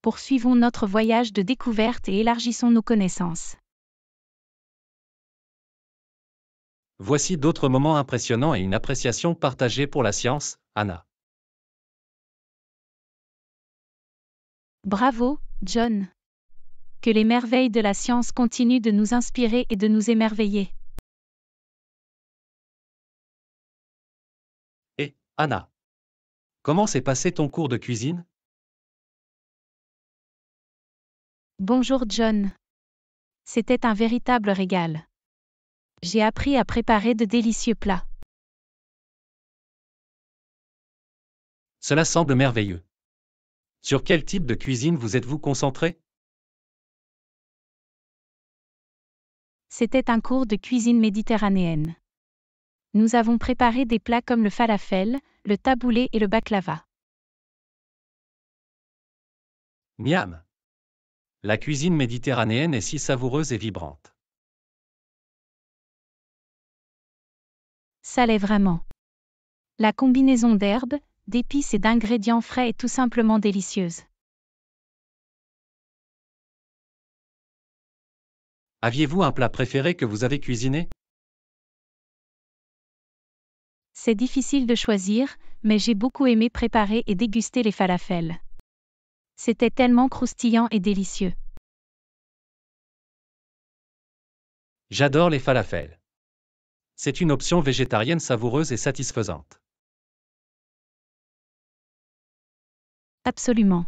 S2: Poursuivons notre voyage de découverte et élargissons nos connaissances.
S1: Voici d'autres moments impressionnants et une appréciation partagée pour la science, Anna.
S2: Bravo, John. Que les merveilles de la science continuent de nous inspirer et de nous émerveiller.
S1: Et, Anna, comment s'est passé ton cours de cuisine?
S2: Bonjour John. C'était un véritable régal. J'ai appris à préparer de délicieux plats.
S1: Cela semble merveilleux. Sur quel type de cuisine vous êtes-vous concentré?
S2: C'était un cours de cuisine méditerranéenne. Nous avons préparé des plats comme le falafel, le taboulé et le baklava.
S1: Miam. La cuisine méditerranéenne est si savoureuse et vibrante.
S2: Ça l'est vraiment. La combinaison d'herbes, d'épices et d'ingrédients frais est tout simplement délicieuse.
S1: Aviez-vous un plat préféré que vous avez cuisiné?
S2: C'est difficile de choisir, mais j'ai beaucoup aimé préparer et déguster les falafels. C'était tellement croustillant et délicieux.
S1: J'adore les falafels. C'est une option végétarienne savoureuse et satisfaisante.
S2: Absolument.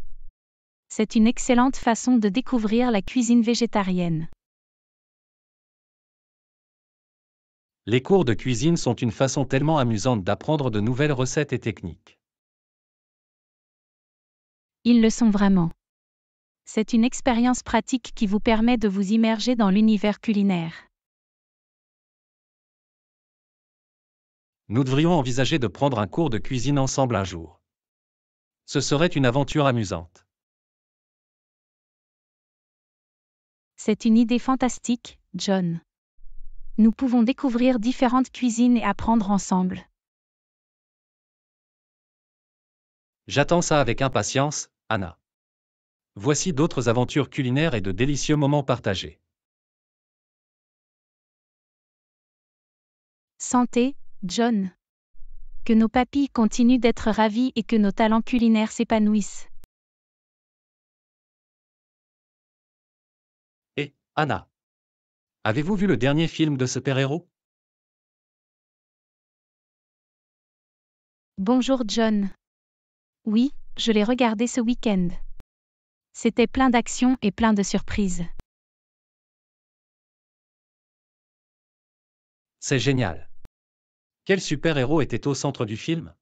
S2: C'est une excellente façon de découvrir la cuisine végétarienne.
S1: Les cours de cuisine sont une façon tellement amusante d'apprendre de nouvelles recettes et techniques.
S2: Ils le sont vraiment. C'est une expérience pratique qui vous permet de vous immerger dans l'univers culinaire.
S1: Nous devrions envisager de prendre un cours de cuisine ensemble un jour. Ce serait une aventure amusante.
S2: C'est une idée fantastique, John. Nous pouvons découvrir différentes cuisines et apprendre ensemble.
S1: J'attends ça avec impatience, Anna. Voici d'autres aventures culinaires et de délicieux moments partagés.
S2: Santé, John. Que nos papilles continuent d'être ravis et que nos talents culinaires s'épanouissent.
S1: Et, Anna. Avez-vous vu le dernier film de super-héros?
S2: Bonjour John. Oui, je l'ai regardé ce week-end. C'était plein d'action et plein de surprises.
S1: C'est génial. Quel super-héros était au centre du film?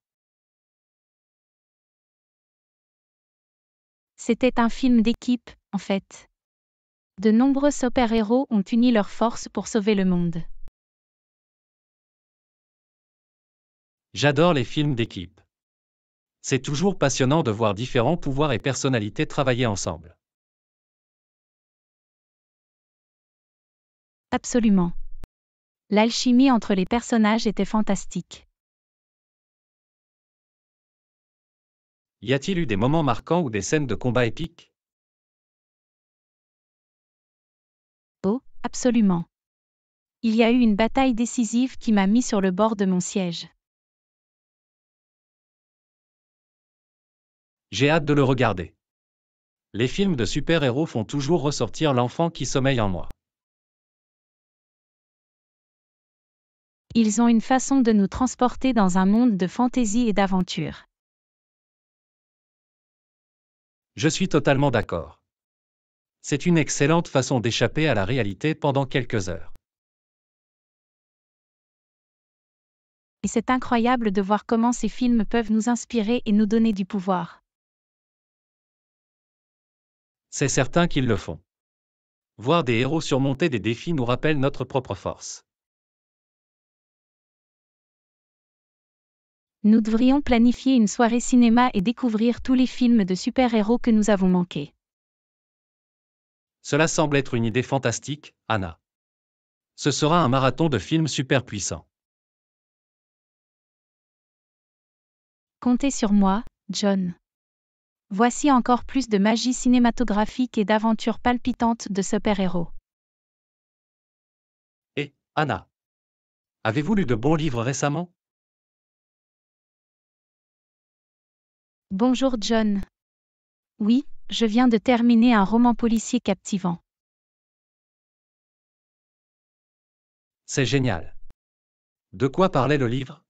S2: C'était un film d'équipe, en fait. De nombreux super-héros ont uni leurs forces pour sauver le monde.
S1: J'adore les films d'équipe. C'est toujours passionnant de voir différents pouvoirs et personnalités travailler ensemble.
S2: Absolument. L'alchimie entre les personnages était fantastique.
S1: Y a-t-il eu des moments marquants ou des scènes de combat épiques?
S2: Oh, absolument. Il y a eu une bataille décisive qui m'a mis sur le bord de mon siège.
S1: J'ai hâte de le regarder. Les films de super-héros font toujours ressortir l'enfant qui sommeille en moi.
S2: Ils ont une façon de nous transporter dans un monde de fantaisie et d'aventure.
S1: Je suis totalement d'accord. C'est une excellente façon d'échapper à la réalité pendant quelques heures.
S2: Et c'est incroyable de voir comment ces films peuvent nous inspirer et nous donner du pouvoir.
S1: C'est certain qu'ils le font. Voir des héros surmonter des défis nous rappelle notre propre force.
S2: Nous devrions planifier une soirée cinéma et découvrir tous les films de super-héros que nous avons manqués.
S1: Cela semble être une idée fantastique, Anna. Ce sera un marathon de films super puissants.
S2: Comptez sur moi, John. Voici encore plus de magie cinématographique et d'aventures palpitantes de super-héros.
S1: Et, Anna. Avez-vous lu de bons livres récemment?
S2: Bonjour John. Oui, je viens de terminer un roman policier captivant.
S1: C'est génial. De quoi parlait le livre?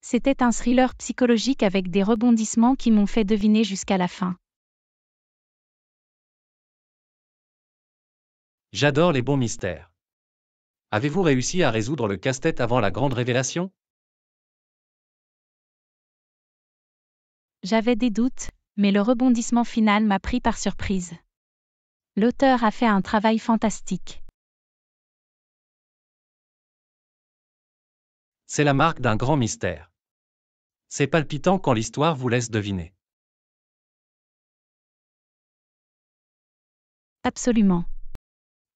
S2: C'était un thriller psychologique avec des rebondissements qui m'ont fait deviner jusqu'à la fin.
S1: J'adore les bons mystères. Avez-vous réussi à résoudre le casse-tête avant la grande révélation?
S2: J'avais des doutes, mais le rebondissement final m'a pris par surprise. L'auteur a fait un travail fantastique.
S1: C'est la marque d'un grand mystère. C'est palpitant quand l'histoire vous laisse deviner.
S2: Absolument.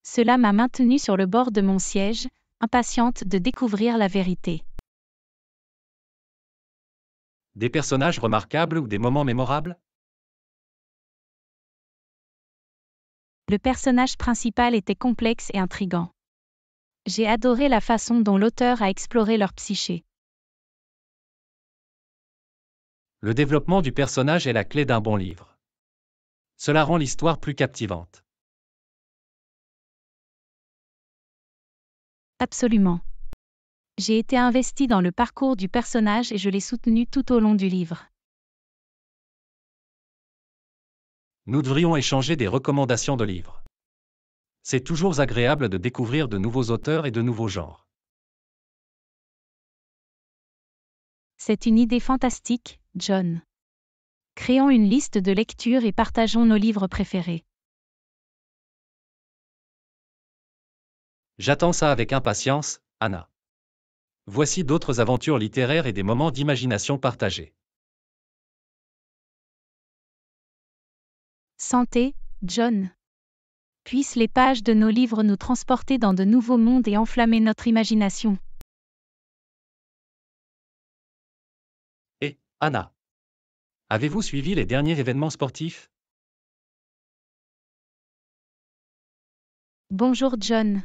S2: Cela m'a maintenu sur le bord de mon siège, impatiente de découvrir la vérité.
S1: Des personnages remarquables ou des moments mémorables?
S2: Le personnage principal était complexe et intrigant. J'ai adoré la façon dont l'auteur a exploré leur psyché.
S1: Le développement du personnage est la clé d'un bon livre. Cela rend l'histoire plus captivante.
S2: Absolument. J'ai été investi dans le parcours du personnage et je l'ai soutenu tout au long du livre.
S1: Nous devrions échanger des recommandations de livres. C'est toujours agréable de découvrir de nouveaux auteurs et de nouveaux genres.
S2: C'est une idée fantastique, John. Créons une liste de lectures et partageons nos livres préférés.
S1: J'attends ça avec impatience, Anna. Voici d'autres aventures littéraires et des moments d'imagination partagés.
S2: Santé, John. Puissent les pages de nos livres nous transporter dans de nouveaux mondes et enflammer notre imagination.
S1: Et, Anna. Avez-vous suivi les derniers événements sportifs?
S2: Bonjour John.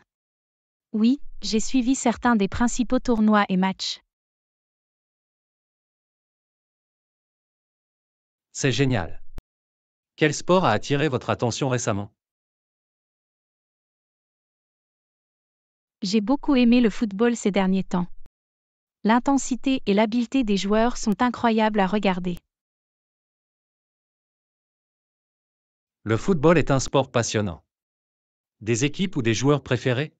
S2: Oui, j'ai suivi certains des principaux tournois et matchs.
S1: C'est génial. Quel sport a attiré votre attention récemment?
S2: J'ai beaucoup aimé le football ces derniers temps. L'intensité et l'habileté des joueurs sont incroyables à regarder.
S1: Le football est un sport passionnant. Des équipes ou des joueurs préférés?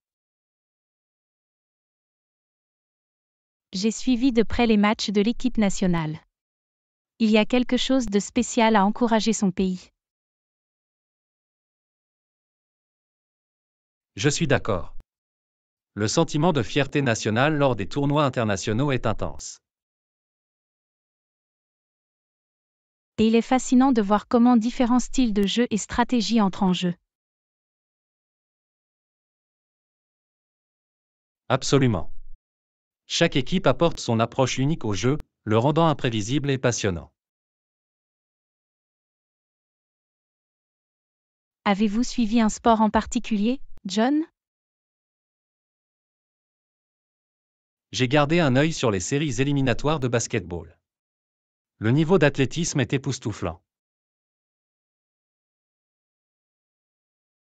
S2: J'ai suivi de près les matchs de l'équipe nationale. Il y a quelque chose de spécial à encourager son pays.
S1: Je suis d'accord. Le sentiment de fierté nationale lors des tournois internationaux est intense.
S2: Et il est fascinant de voir comment différents styles de jeu et stratégies entrent en jeu.
S1: Absolument. Chaque équipe apporte son approche unique au jeu, le rendant imprévisible et passionnant.
S2: Avez-vous suivi un sport en particulier, John?
S1: J'ai gardé un œil sur les séries éliminatoires de basketball. Le niveau d'athlétisme est époustouflant.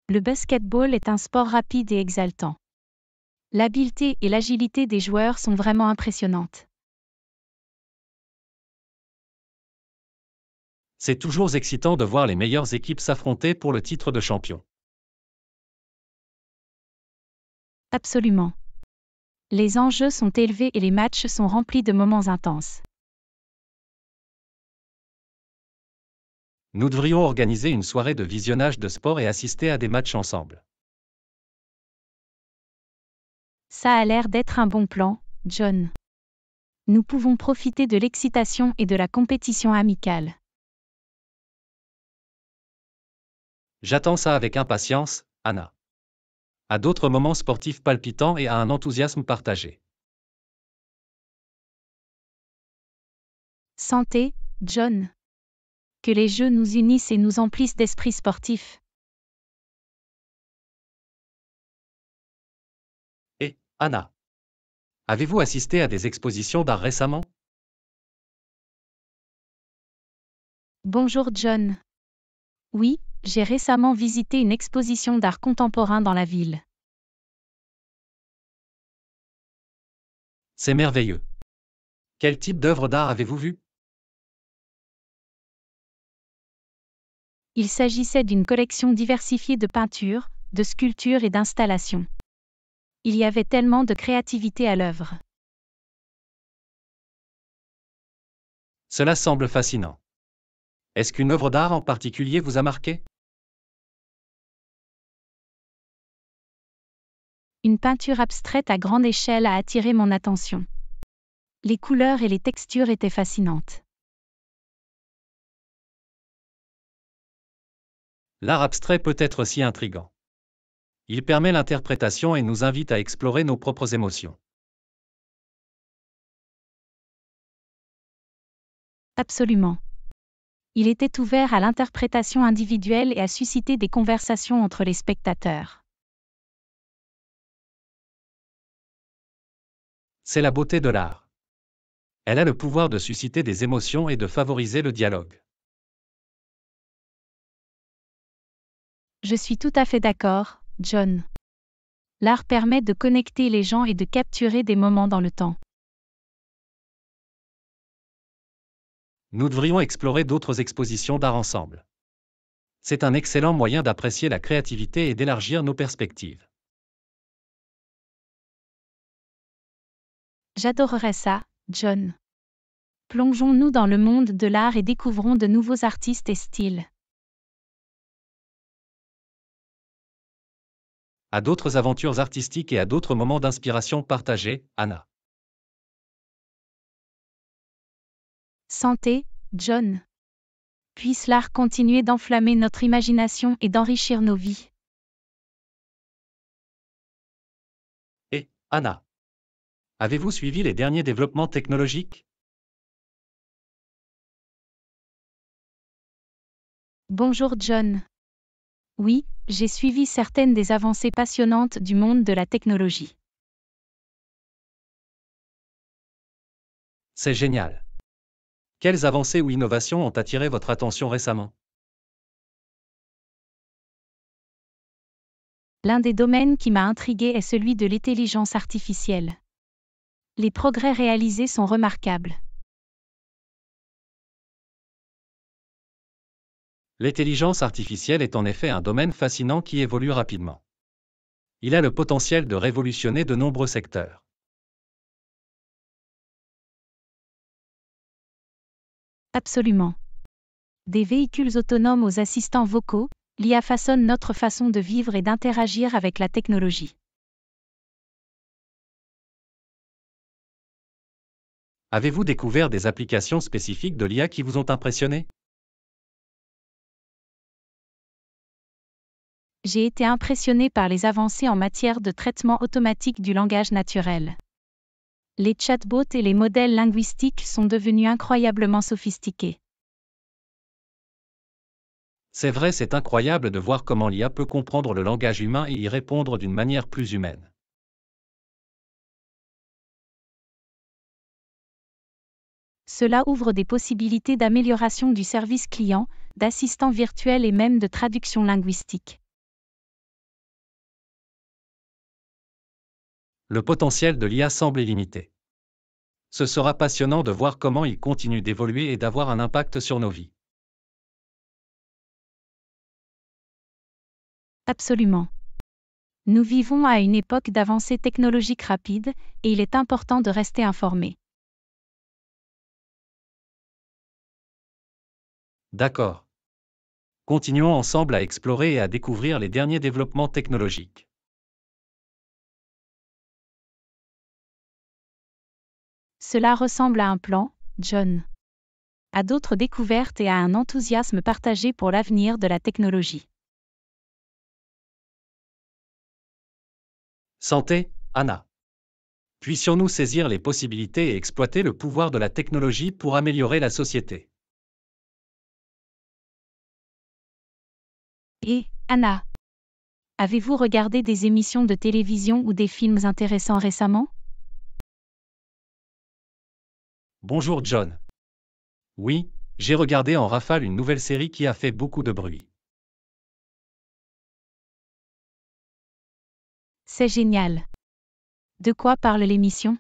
S2: Le basketball est un sport rapide et exaltant. L'habileté et l'agilité des joueurs sont vraiment impressionnantes.
S1: C'est toujours excitant de voir les meilleures équipes s'affronter pour le titre de champion.
S2: Absolument. Les enjeux sont élevés et les matchs sont remplis de moments intenses.
S1: Nous devrions organiser une soirée de visionnage de sport et assister à des matchs ensemble.
S2: Ça a l'air d'être un bon plan, John. Nous pouvons profiter de l'excitation et de la compétition amicale.
S1: J'attends ça avec impatience, Anna. À d'autres moments sportifs palpitants et à un enthousiasme partagé.
S2: Santé, John. Que les jeux nous unissent et nous emplissent d'esprit sportif.
S1: Anna. Avez-vous assisté à des expositions d'art récemment?
S2: Bonjour John. Oui, j'ai récemment visité une exposition d'art contemporain dans la ville.
S1: C'est merveilleux. Quel type d'œuvre d'art avez-vous vu?
S2: Il s'agissait d'une collection diversifiée de peintures, de sculptures et d'installations. Il y avait tellement de créativité à l'œuvre.
S1: Cela semble fascinant. Est-ce qu'une œuvre d'art en particulier vous a marqué?
S2: Une peinture abstraite à grande échelle a attiré mon attention. Les couleurs et les textures étaient fascinantes.
S1: L'art abstrait peut être si intrigant. Il permet l'interprétation et nous invite à explorer nos propres émotions.
S2: Absolument. Il était ouvert à l'interprétation individuelle et à susciter des conversations entre les spectateurs.
S1: C'est la beauté de l'art. Elle a le pouvoir de susciter des émotions et de favoriser le dialogue.
S2: Je suis tout à fait d'accord, John. L'art permet de connecter les gens et de capturer des moments dans le temps.
S1: Nous devrions explorer d'autres expositions d'art ensemble. C'est un excellent moyen d'apprécier la créativité et d'élargir nos perspectives.
S2: J'adorerais ça, John. Plongeons-nous dans le monde de l'art et découvrons de nouveaux artistes et styles.
S1: À d'autres aventures artistiques et à d'autres moments d'inspiration partagés, Anna.
S2: Santé, John. Puisse l'art continuer d'enflammer notre imagination et d'enrichir nos vies.
S1: Et, Anna. Avez-vous suivi les derniers développements technologiques?
S2: Bonjour John. Oui, j'ai suivi certaines des avancées passionnantes du monde de la technologie.
S1: C'est génial. Quelles avancées ou innovations ont attiré votre attention récemment?
S2: L'un des domaines qui m'a intrigué est celui de l'intelligence artificielle. Les progrès réalisés sont remarquables.
S1: L'intelligence artificielle est en effet un domaine fascinant qui évolue rapidement. Il a le potentiel de révolutionner de nombreux secteurs.
S2: Absolument. Des véhicules autonomes aux assistants vocaux, l'IA façonne notre façon de vivre et d'interagir avec la technologie.
S1: Avez-vous découvert des applications spécifiques de l'IA qui vous ont impressionné?
S2: J'ai été impressionné par les avancées en matière de traitement automatique du langage naturel. Les chatbots et les modèles linguistiques sont devenus incroyablement sophistiqués.
S1: C'est vrai, c'est incroyable de voir comment l'IA peut comprendre le langage humain et y répondre d'une manière plus humaine.
S2: Cela ouvre des possibilités d'amélioration du service client, d'assistants virtuels et même de traduction linguistique.
S1: Le potentiel de l'IA semble illimité. Ce sera passionnant de voir comment il continue d'évoluer et d'avoir un impact sur nos vies.
S2: Absolument. Nous vivons à une époque d'avancée technologique rapide, et il est important de rester informé.
S1: D'accord. Continuons ensemble à explorer et à découvrir les derniers développements technologiques.
S2: Cela ressemble à un plan, John. À d'autres découvertes et à un enthousiasme partagé pour l'avenir de la technologie.
S1: Santé, Anna. Puissions-nous saisir les possibilités et exploiter le pouvoir de la technologie pour améliorer la société?
S2: Et, Anna, avez-vous regardé des émissions de télévision ou des films intéressants récemment?
S1: Bonjour John. Oui, j'ai regardé en rafale une nouvelle série qui a fait beaucoup de bruit.
S2: C'est génial. De quoi parle l'émission?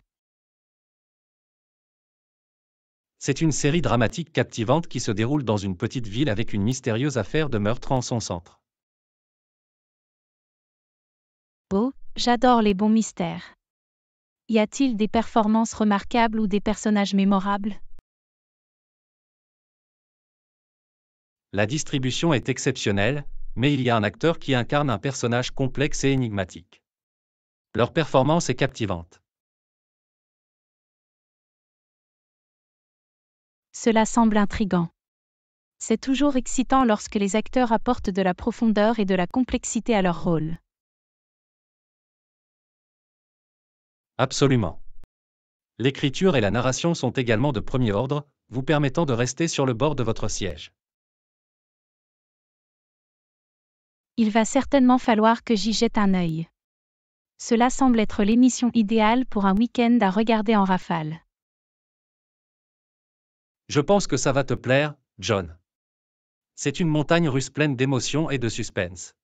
S1: C'est une série dramatique captivante qui se déroule dans une petite ville avec une mystérieuse affaire de meurtre en son centre.
S2: Oh, j'adore les bons mystères. Y a-t-il des performances remarquables ou des personnages mémorables?
S1: La distribution est exceptionnelle, mais il y a un acteur qui incarne un personnage complexe et énigmatique. Leur performance est captivante.
S2: Cela semble intrigant. C'est toujours excitant lorsque les acteurs apportent de la profondeur et de la complexité à leur rôle.
S1: Absolument. L'écriture et la narration sont également de premier ordre, vous permettant de rester sur le bord de votre siège.
S2: Il va certainement falloir que j'y jette un œil. Cela semble être l'émission idéale pour un week-end à regarder en rafale.
S1: Je pense que ça va te plaire, John. C'est une montagne russe pleine d'émotions et de suspense.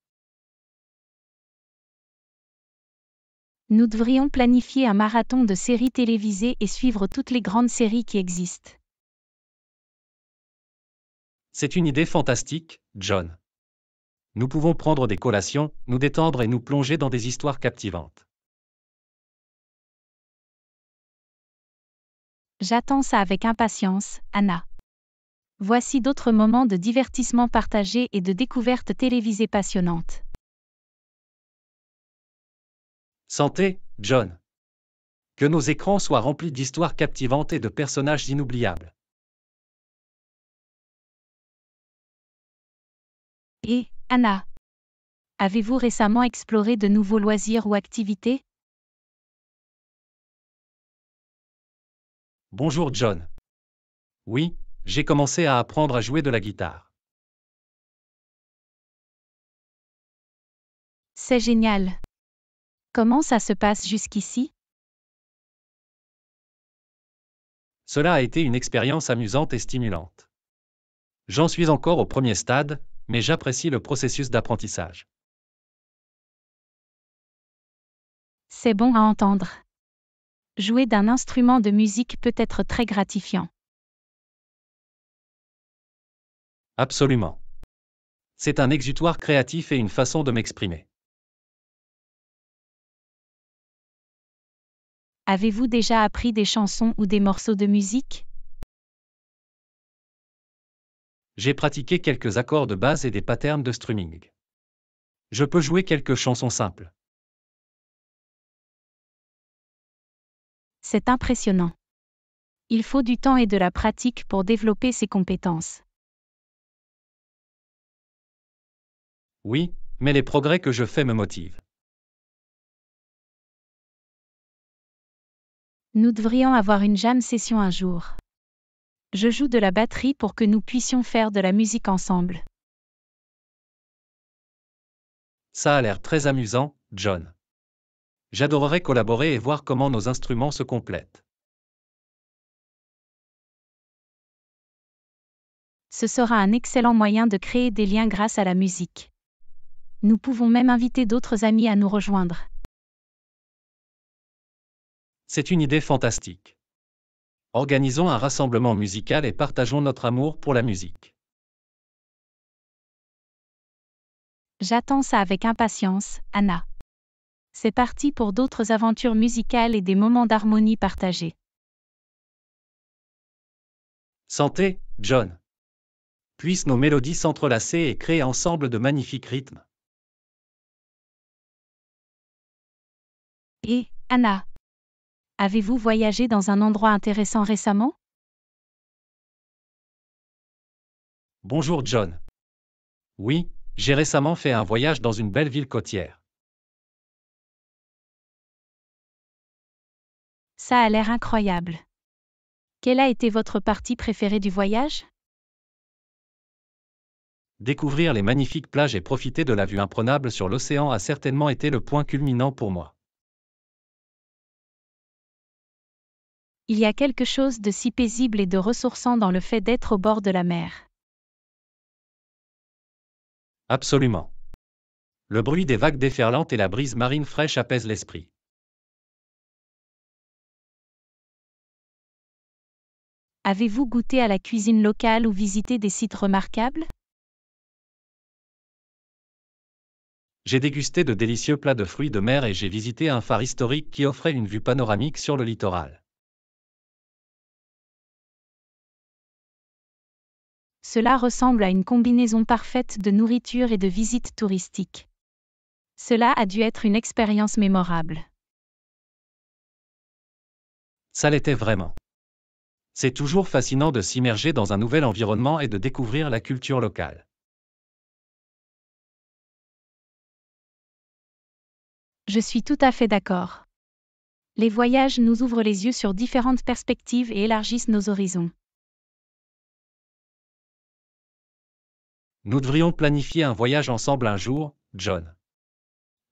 S2: Nous devrions planifier un marathon de séries télévisées et suivre toutes les grandes séries qui existent.
S1: C'est une idée fantastique, John nous pouvons prendre des collations, nous détendre et nous plonger dans des histoires captivantes.
S2: J'attends ça avec impatience, Anna. Voici d'autres moments de divertissement partagé et de découvertes télévisées passionnantes.
S1: Santé, John. Que nos écrans soient remplis d'histoires captivantes et de personnages inoubliables.
S2: Et, Anna, avez-vous récemment exploré de nouveaux loisirs ou activités?
S1: Bonjour John. Oui, j'ai commencé à apprendre à jouer de la guitare.
S2: C'est génial. Comment ça se passe jusqu'ici?
S1: Cela a été une expérience amusante et stimulante. J'en suis encore au premier stade, mais j'apprécie le processus d'apprentissage.
S2: C'est bon à entendre. Jouer d'un instrument de musique peut être très gratifiant.
S1: Absolument. C'est un exutoire créatif et une façon de m'exprimer.
S2: Avez-vous déjà appris des chansons ou des morceaux de musique?
S1: J'ai pratiqué quelques accords de base et des patterns de strumming. Je peux jouer quelques chansons simples.
S2: C'est impressionnant. Il faut du temps et de la pratique pour développer ces compétences.
S1: Oui, mais les progrès que je fais me motivent.
S2: Nous devrions avoir une jam session un jour. Je joue de la batterie pour que nous puissions faire de la musique ensemble.
S1: Ça a l'air très amusant, John. J'adorerais collaborer et voir comment nos instruments se complètent.
S2: Ce sera un excellent moyen de créer des liens grâce à la musique. Nous pouvons même inviter d'autres amis à nous rejoindre.
S1: C'est une idée fantastique. Organisons un rassemblement musical et partageons notre amour pour la musique.
S2: J'attends ça avec impatience, Anna. C'est parti pour d'autres aventures musicales et des moments d'harmonie partagés.
S1: Santé, John. Puissent nos mélodies s'entrelacer et créer ensemble de magnifiques rythmes.
S2: Et, Anna, avez-vous voyagé dans un endroit intéressant récemment?
S1: Bonjour John. Oui, j'ai récemment fait un voyage dans une belle ville côtière.
S2: Ça a l'air incroyable. Quelle a été votre partie préférée du voyage?
S1: Découvrir les magnifiques plages et profiter de la vue imprenable sur l'océan a certainement été le point culminant pour moi.
S2: Il y a quelque chose de si paisible et de ressourçant dans le fait d'être au bord de la mer.
S1: Absolument. Le bruit des vagues déferlantes et la brise marine fraîche apaisent l'esprit.
S2: Avez-vous goûté à la cuisine locale ou visité des sites remarquables?
S1: J'ai dégusté de délicieux plats de fruits de mer et j'ai visité un phare historique qui offrait une vue panoramique sur le littoral.
S2: Cela ressemble à une combinaison parfaite de nourriture et de visites touristiques. Cela a dû être une expérience mémorable.
S1: Ça l'était vraiment. C'est toujours fascinant de s'immerger dans un nouvel environnement et de découvrir la culture locale.
S2: Je suis tout à fait d'accord. Les voyages nous ouvrent les yeux sur différentes perspectives et élargissent nos horizons.
S1: Nous devrions planifier un voyage ensemble un jour, John.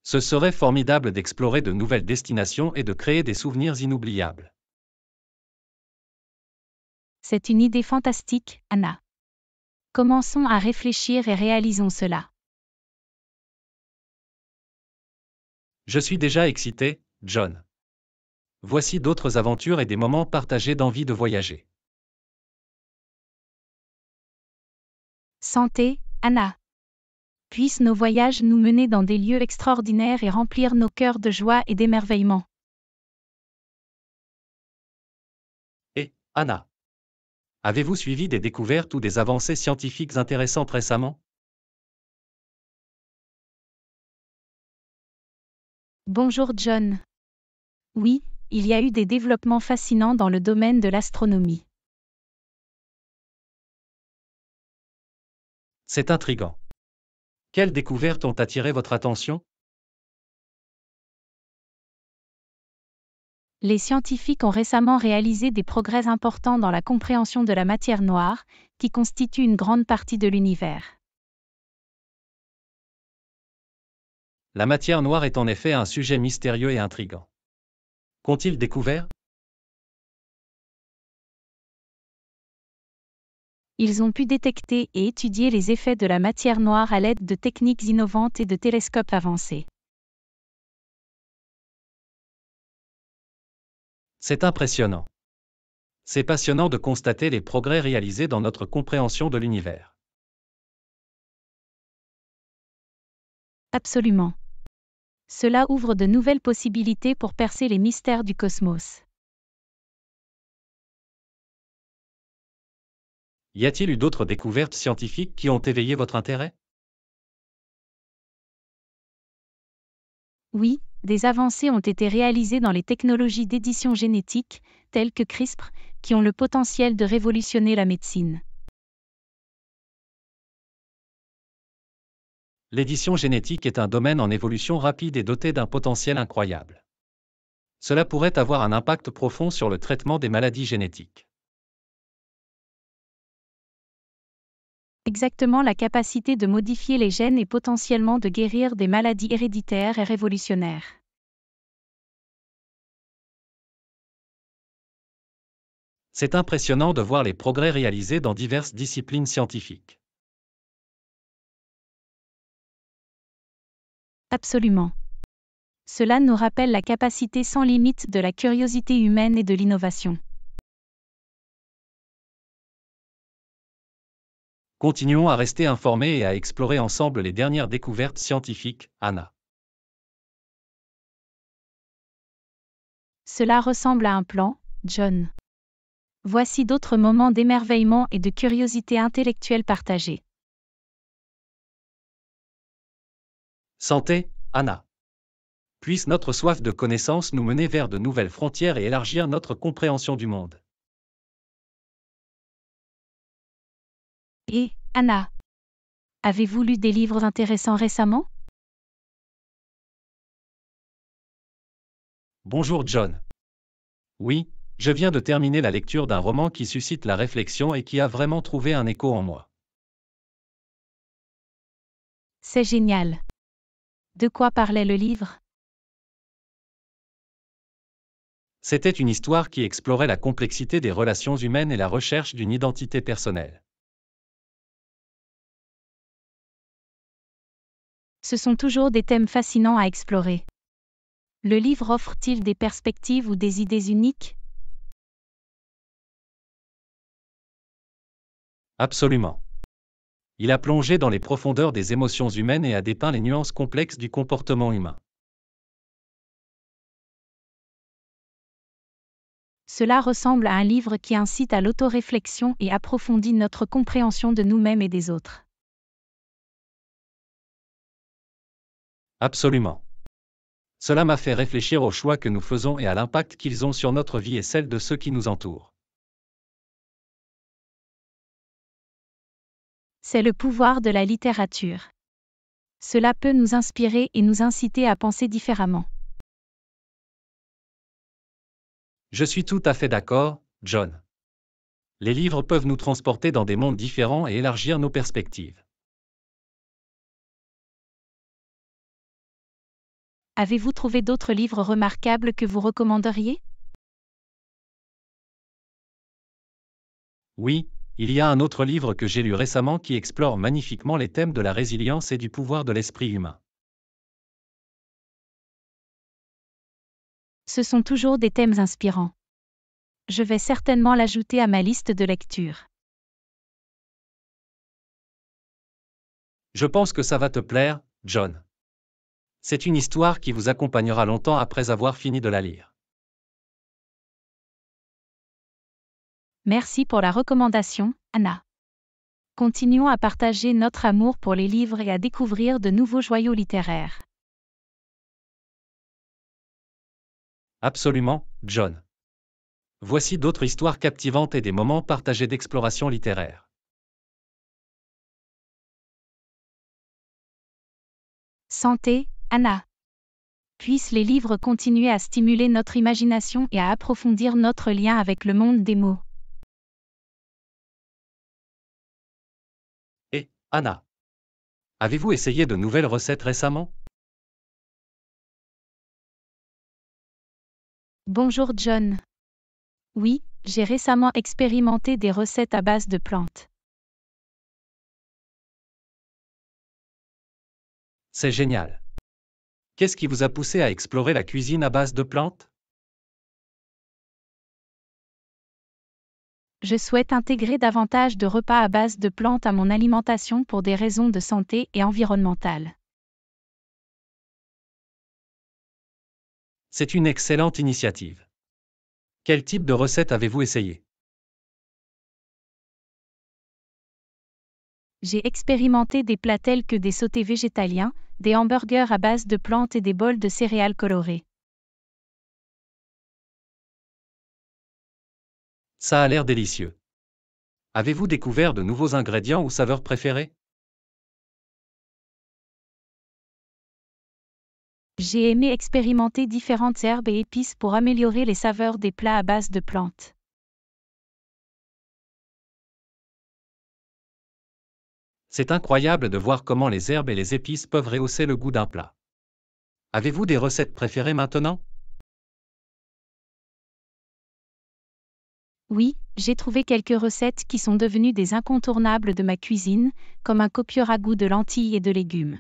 S1: Ce serait formidable d'explorer de nouvelles destinations et de créer des souvenirs inoubliables.
S2: C'est une idée fantastique, Anna. Commençons à réfléchir et réalisons cela.
S1: Je suis déjà excité, John. Voici d'autres aventures et des moments partagés d'envie de voyager.
S2: Santé, Anna. Puissent nos voyages nous mener dans des lieux extraordinaires et remplir nos cœurs de joie et d'émerveillement.
S1: Et, Anna. Avez-vous suivi des découvertes ou des avancées scientifiques intéressantes récemment?
S2: Bonjour John. Oui, il y a eu des développements fascinants dans le domaine de l'astronomie.
S1: C'est intrigant. Quelles découvertes ont attiré votre attention?
S2: Les scientifiques ont récemment réalisé des progrès importants dans la compréhension de la matière noire, qui constitue une grande partie de l'univers.
S1: La matière noire est en effet un sujet mystérieux et intrigant. Qu'ont-ils découvert?
S2: Ils ont pu détecter et étudier les effets de la matière noire à l'aide de techniques innovantes et de télescopes avancés.
S1: C'est impressionnant. C'est passionnant de constater les progrès réalisés dans notre compréhension de l'univers.
S2: Absolument. Cela ouvre de nouvelles possibilités pour percer les mystères du cosmos.
S1: Y a-t-il eu d'autres découvertes scientifiques qui ont éveillé votre intérêt?
S2: Oui, des avancées ont été réalisées dans les technologies d'édition génétique, telles que CRISPR, qui ont le potentiel de révolutionner la médecine.
S1: L'édition génétique est un domaine en évolution rapide et doté d'un potentiel incroyable. Cela pourrait avoir un impact profond sur le traitement des maladies génétiques.
S2: Exactement la capacité de modifier les gènes et potentiellement de guérir des maladies héréditaires est révolutionnaire.
S1: « C'est impressionnant de voir les progrès réalisés dans diverses disciplines scientifiques.
S2: Absolument. Cela nous rappelle la capacité sans limite de la curiosité humaine et de l'innovation.
S1: Continuons à rester informés et à explorer ensemble les dernières découvertes scientifiques, Anna.
S2: Cela ressemble à un plan, John. Voici d'autres moments d'émerveillement et de curiosité intellectuelle partagée.
S1: Santé, Anna. Puisse notre soif de connaissance nous mener vers de nouvelles frontières et élargir notre compréhension du monde.
S2: Et, Anna, avez-vous lu des livres intéressants récemment?
S1: Bonjour John. Oui, je viens de terminer la lecture d'un roman qui suscite la réflexion et qui a vraiment trouvé un écho en moi.
S2: C'est génial. De quoi parlait le livre?
S1: C'était une histoire qui explorait la complexité des relations humaines et la recherche d'une identité personnelle.
S2: Ce sont toujours des thèmes fascinants à explorer. Le livre offre-t-il des perspectives ou des idées uniques?
S1: Absolument. Il a plongé dans les profondeurs des émotions humaines et a dépeint les nuances complexes du comportement humain.
S2: Cela ressemble à un livre qui incite à l'autoréflexion et approfondit notre compréhension de nous-mêmes et des autres.
S1: Absolument. Cela m'a fait réfléchir aux choix que nous faisons et à l'impact qu'ils ont sur notre vie et celle de ceux qui nous entourent.
S2: C'est le pouvoir de la littérature. Cela peut nous inspirer et nous inciter à penser différemment.
S1: Je suis tout à fait d'accord, John. Les livres peuvent nous transporter dans des mondes différents et élargir nos perspectives.
S2: Avez-vous trouvé d'autres livres remarquables que vous recommanderiez?
S1: Oui, il y a un autre livre que j'ai lu récemment qui explore magnifiquement les thèmes de la résilience et du pouvoir de l'esprit humain.
S2: Ce sont toujours des thèmes inspirants. Je vais certainement l'ajouter à ma liste de lecture.
S1: Je pense que ça va te plaire, John. C'est une histoire qui vous accompagnera longtemps après avoir fini de la lire.
S2: Merci pour la recommandation, Anna. Continuons à partager notre amour pour les livres et à découvrir de nouveaux joyaux littéraires.
S1: Absolument, John. Voici d'autres histoires captivantes et des moments partagés d'exploration littéraire.
S2: Santé, Anna. Puissent les livres continuer à stimuler notre imagination et à approfondir notre lien avec le monde des mots.
S1: Et, Anna. Avez-vous essayé de nouvelles recettes récemment?
S2: Bonjour John. Oui, j'ai récemment expérimenté des recettes à base de plantes.
S1: C'est génial. Qu'est-ce qui vous a poussé à explorer la cuisine à base de plantes?
S2: Je souhaite intégrer davantage de repas à base de plantes à mon alimentation pour des raisons de santé et environnementales.
S1: C'est une excellente initiative. Quel type de recette avez-vous essayé?
S2: J'ai expérimenté des plats tels que des sautés végétaliens, des hamburgers à base de plantes et des bols de céréales colorées.
S1: Ça a l'air délicieux. Avez-vous découvert de nouveaux ingrédients ou saveurs préférées?
S2: J'ai aimé expérimenter différentes herbes et épices pour améliorer les saveurs des plats à base de plantes.
S1: C'est incroyable de voir comment les herbes et les épices peuvent rehausser le goût d'un plat. Avez-vous des recettes préférées maintenant?
S2: Oui, j'ai trouvé quelques recettes qui sont devenues des incontournables de ma cuisine, comme un copieux ragoût de lentilles et de légumes.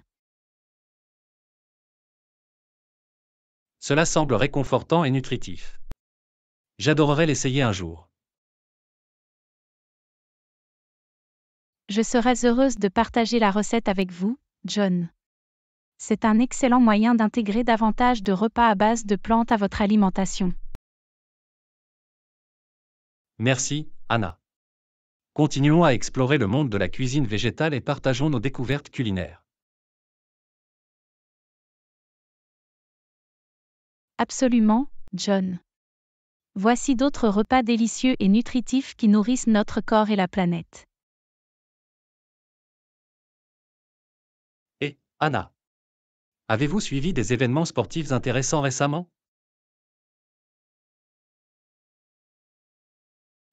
S1: Cela semble réconfortant et nutritif. J'adorerais l'essayer un jour.
S2: Je serais heureuse de partager la recette avec vous, John. C'est un excellent moyen d'intégrer davantage de repas à base de plantes à votre alimentation.
S1: Merci, Anna. Continuons à explorer le monde de la cuisine végétale et partageons nos découvertes culinaires.
S2: Absolument, John. Voici d'autres repas délicieux et nutritifs qui nourrissent notre corps et la planète.
S1: Anna. Avez-vous suivi des événements sportifs intéressants récemment?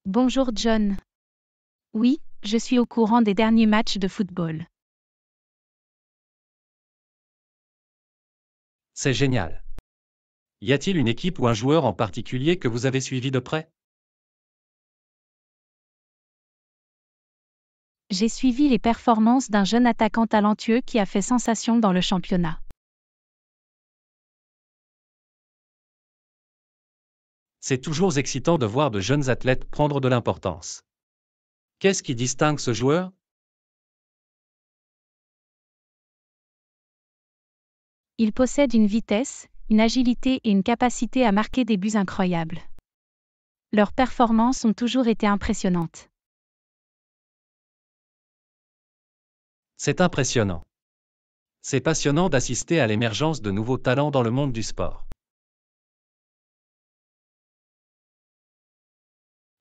S2: Bonjour John. Oui, je suis au courant des derniers matchs de football.
S1: C'est génial. Y a-t-il une équipe ou un joueur en particulier que vous avez suivi de près?
S2: J'ai suivi les performances d'un jeune attaquant talentueux qui a fait sensation dans le championnat.
S1: C'est toujours excitant de voir de jeunes athlètes prendre de l'importance. Qu'est-ce qui distingue ce joueur?
S2: Il possède une vitesse, une agilité et une capacité à marquer des buts incroyables. Leurs performances ont toujours été impressionnantes.
S1: C'est impressionnant. C'est passionnant d'assister à l'émergence de nouveaux talents dans le monde du sport.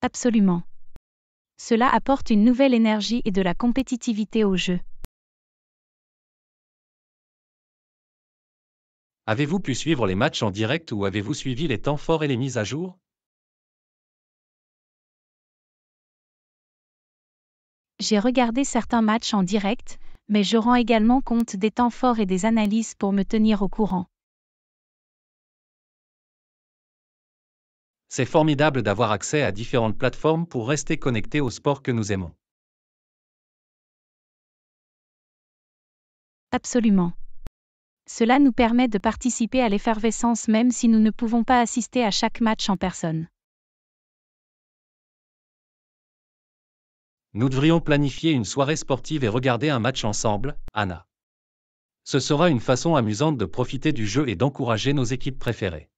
S2: Absolument. Cela apporte une nouvelle énergie et de la compétitivité au jeu.
S1: Avez-vous pu suivre les matchs en direct ou avez-vous suivi les temps forts et les mises à jour?
S2: J'ai regardé certains matchs en direct, mais je rends également compte des temps forts et des analyses pour me tenir au courant.
S1: C'est formidable d'avoir accès à différentes plateformes pour rester connecté au sport que nous aimons.
S2: Absolument. Cela nous permet de participer à l'effervescence même si nous ne pouvons pas assister à chaque match en personne.
S1: Nous devrions planifier une soirée sportive et regarder un match ensemble, Anna. Ce sera une façon amusante de profiter du jeu et d'encourager nos équipes préférées.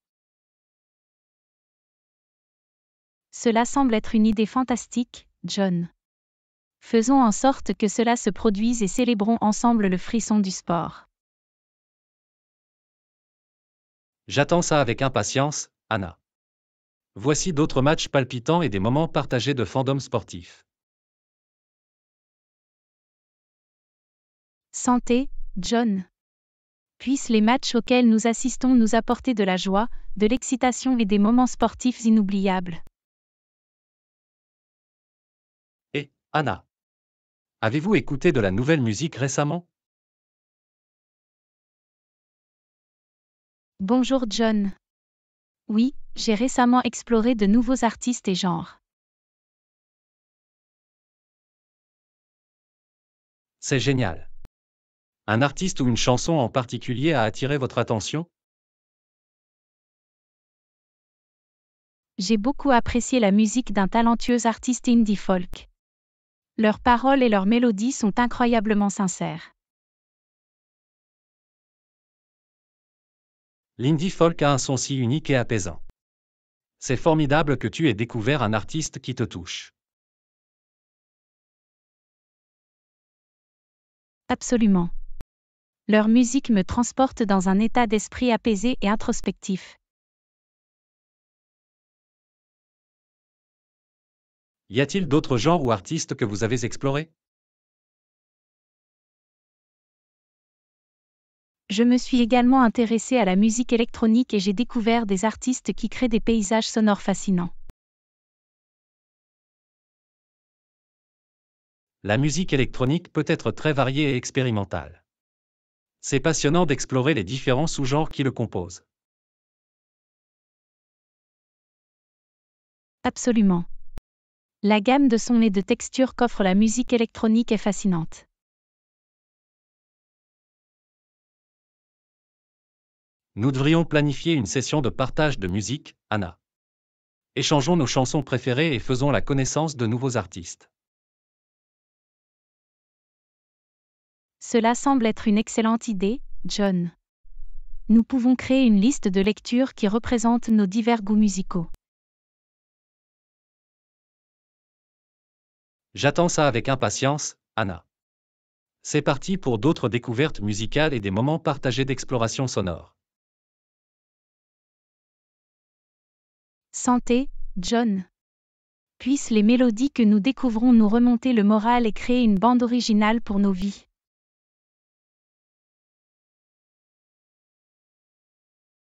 S2: Cela semble être une idée fantastique, John. Faisons en sorte que cela se produise et célébrons ensemble le frisson du sport.
S1: J'attends ça avec impatience, Anna. Voici d'autres matchs palpitants et des moments partagés de fandom sportif.
S2: Santé, John. Puissent les matchs auxquels nous assistons nous apporter de la joie, de l'excitation et des moments sportifs inoubliables.
S1: Anna. Avez-vous écouté de la nouvelle musique récemment?
S2: Bonjour John. Oui, j'ai récemment exploré de nouveaux artistes et genres.
S1: C'est génial. Un artiste ou une chanson en particulier a attiré votre attention?
S2: J'ai beaucoup apprécié la musique d'un talentueux artiste indie folk. Leurs paroles et leurs mélodies sont incroyablement sincères.
S1: L'indie folk a un son si unique et apaisant. C'est formidable que tu aies découvert un artiste qui te touche.
S2: Absolument. Leur musique me transporte dans un état d'esprit apaisé et introspectif.
S1: Y a-t-il d'autres genres ou artistes que vous avez explorés?
S2: Je me suis également intéressé à la musique électronique et j'ai découvert des artistes qui créent des paysages sonores fascinants.
S1: La musique électronique peut être très variée et expérimentale. C'est passionnant d'explorer les différents sous-genres qui le composent.
S2: Absolument. La gamme de sons et de textures qu'offre la musique électronique est fascinante.
S1: Nous devrions planifier une session de partage de musique, Anna. Échangeons nos chansons préférées et faisons la connaissance de nouveaux artistes.
S2: Cela semble être une excellente idée, John. Nous pouvons créer une liste de lectures qui représente nos divers goûts musicaux.
S1: J'attends ça avec impatience, Anna. C'est parti pour d'autres découvertes musicales et des moments partagés d'exploration sonore.
S2: Santé, John. Puissent les mélodies que nous découvrons nous remonter le moral et créer une bande originale pour nos vies.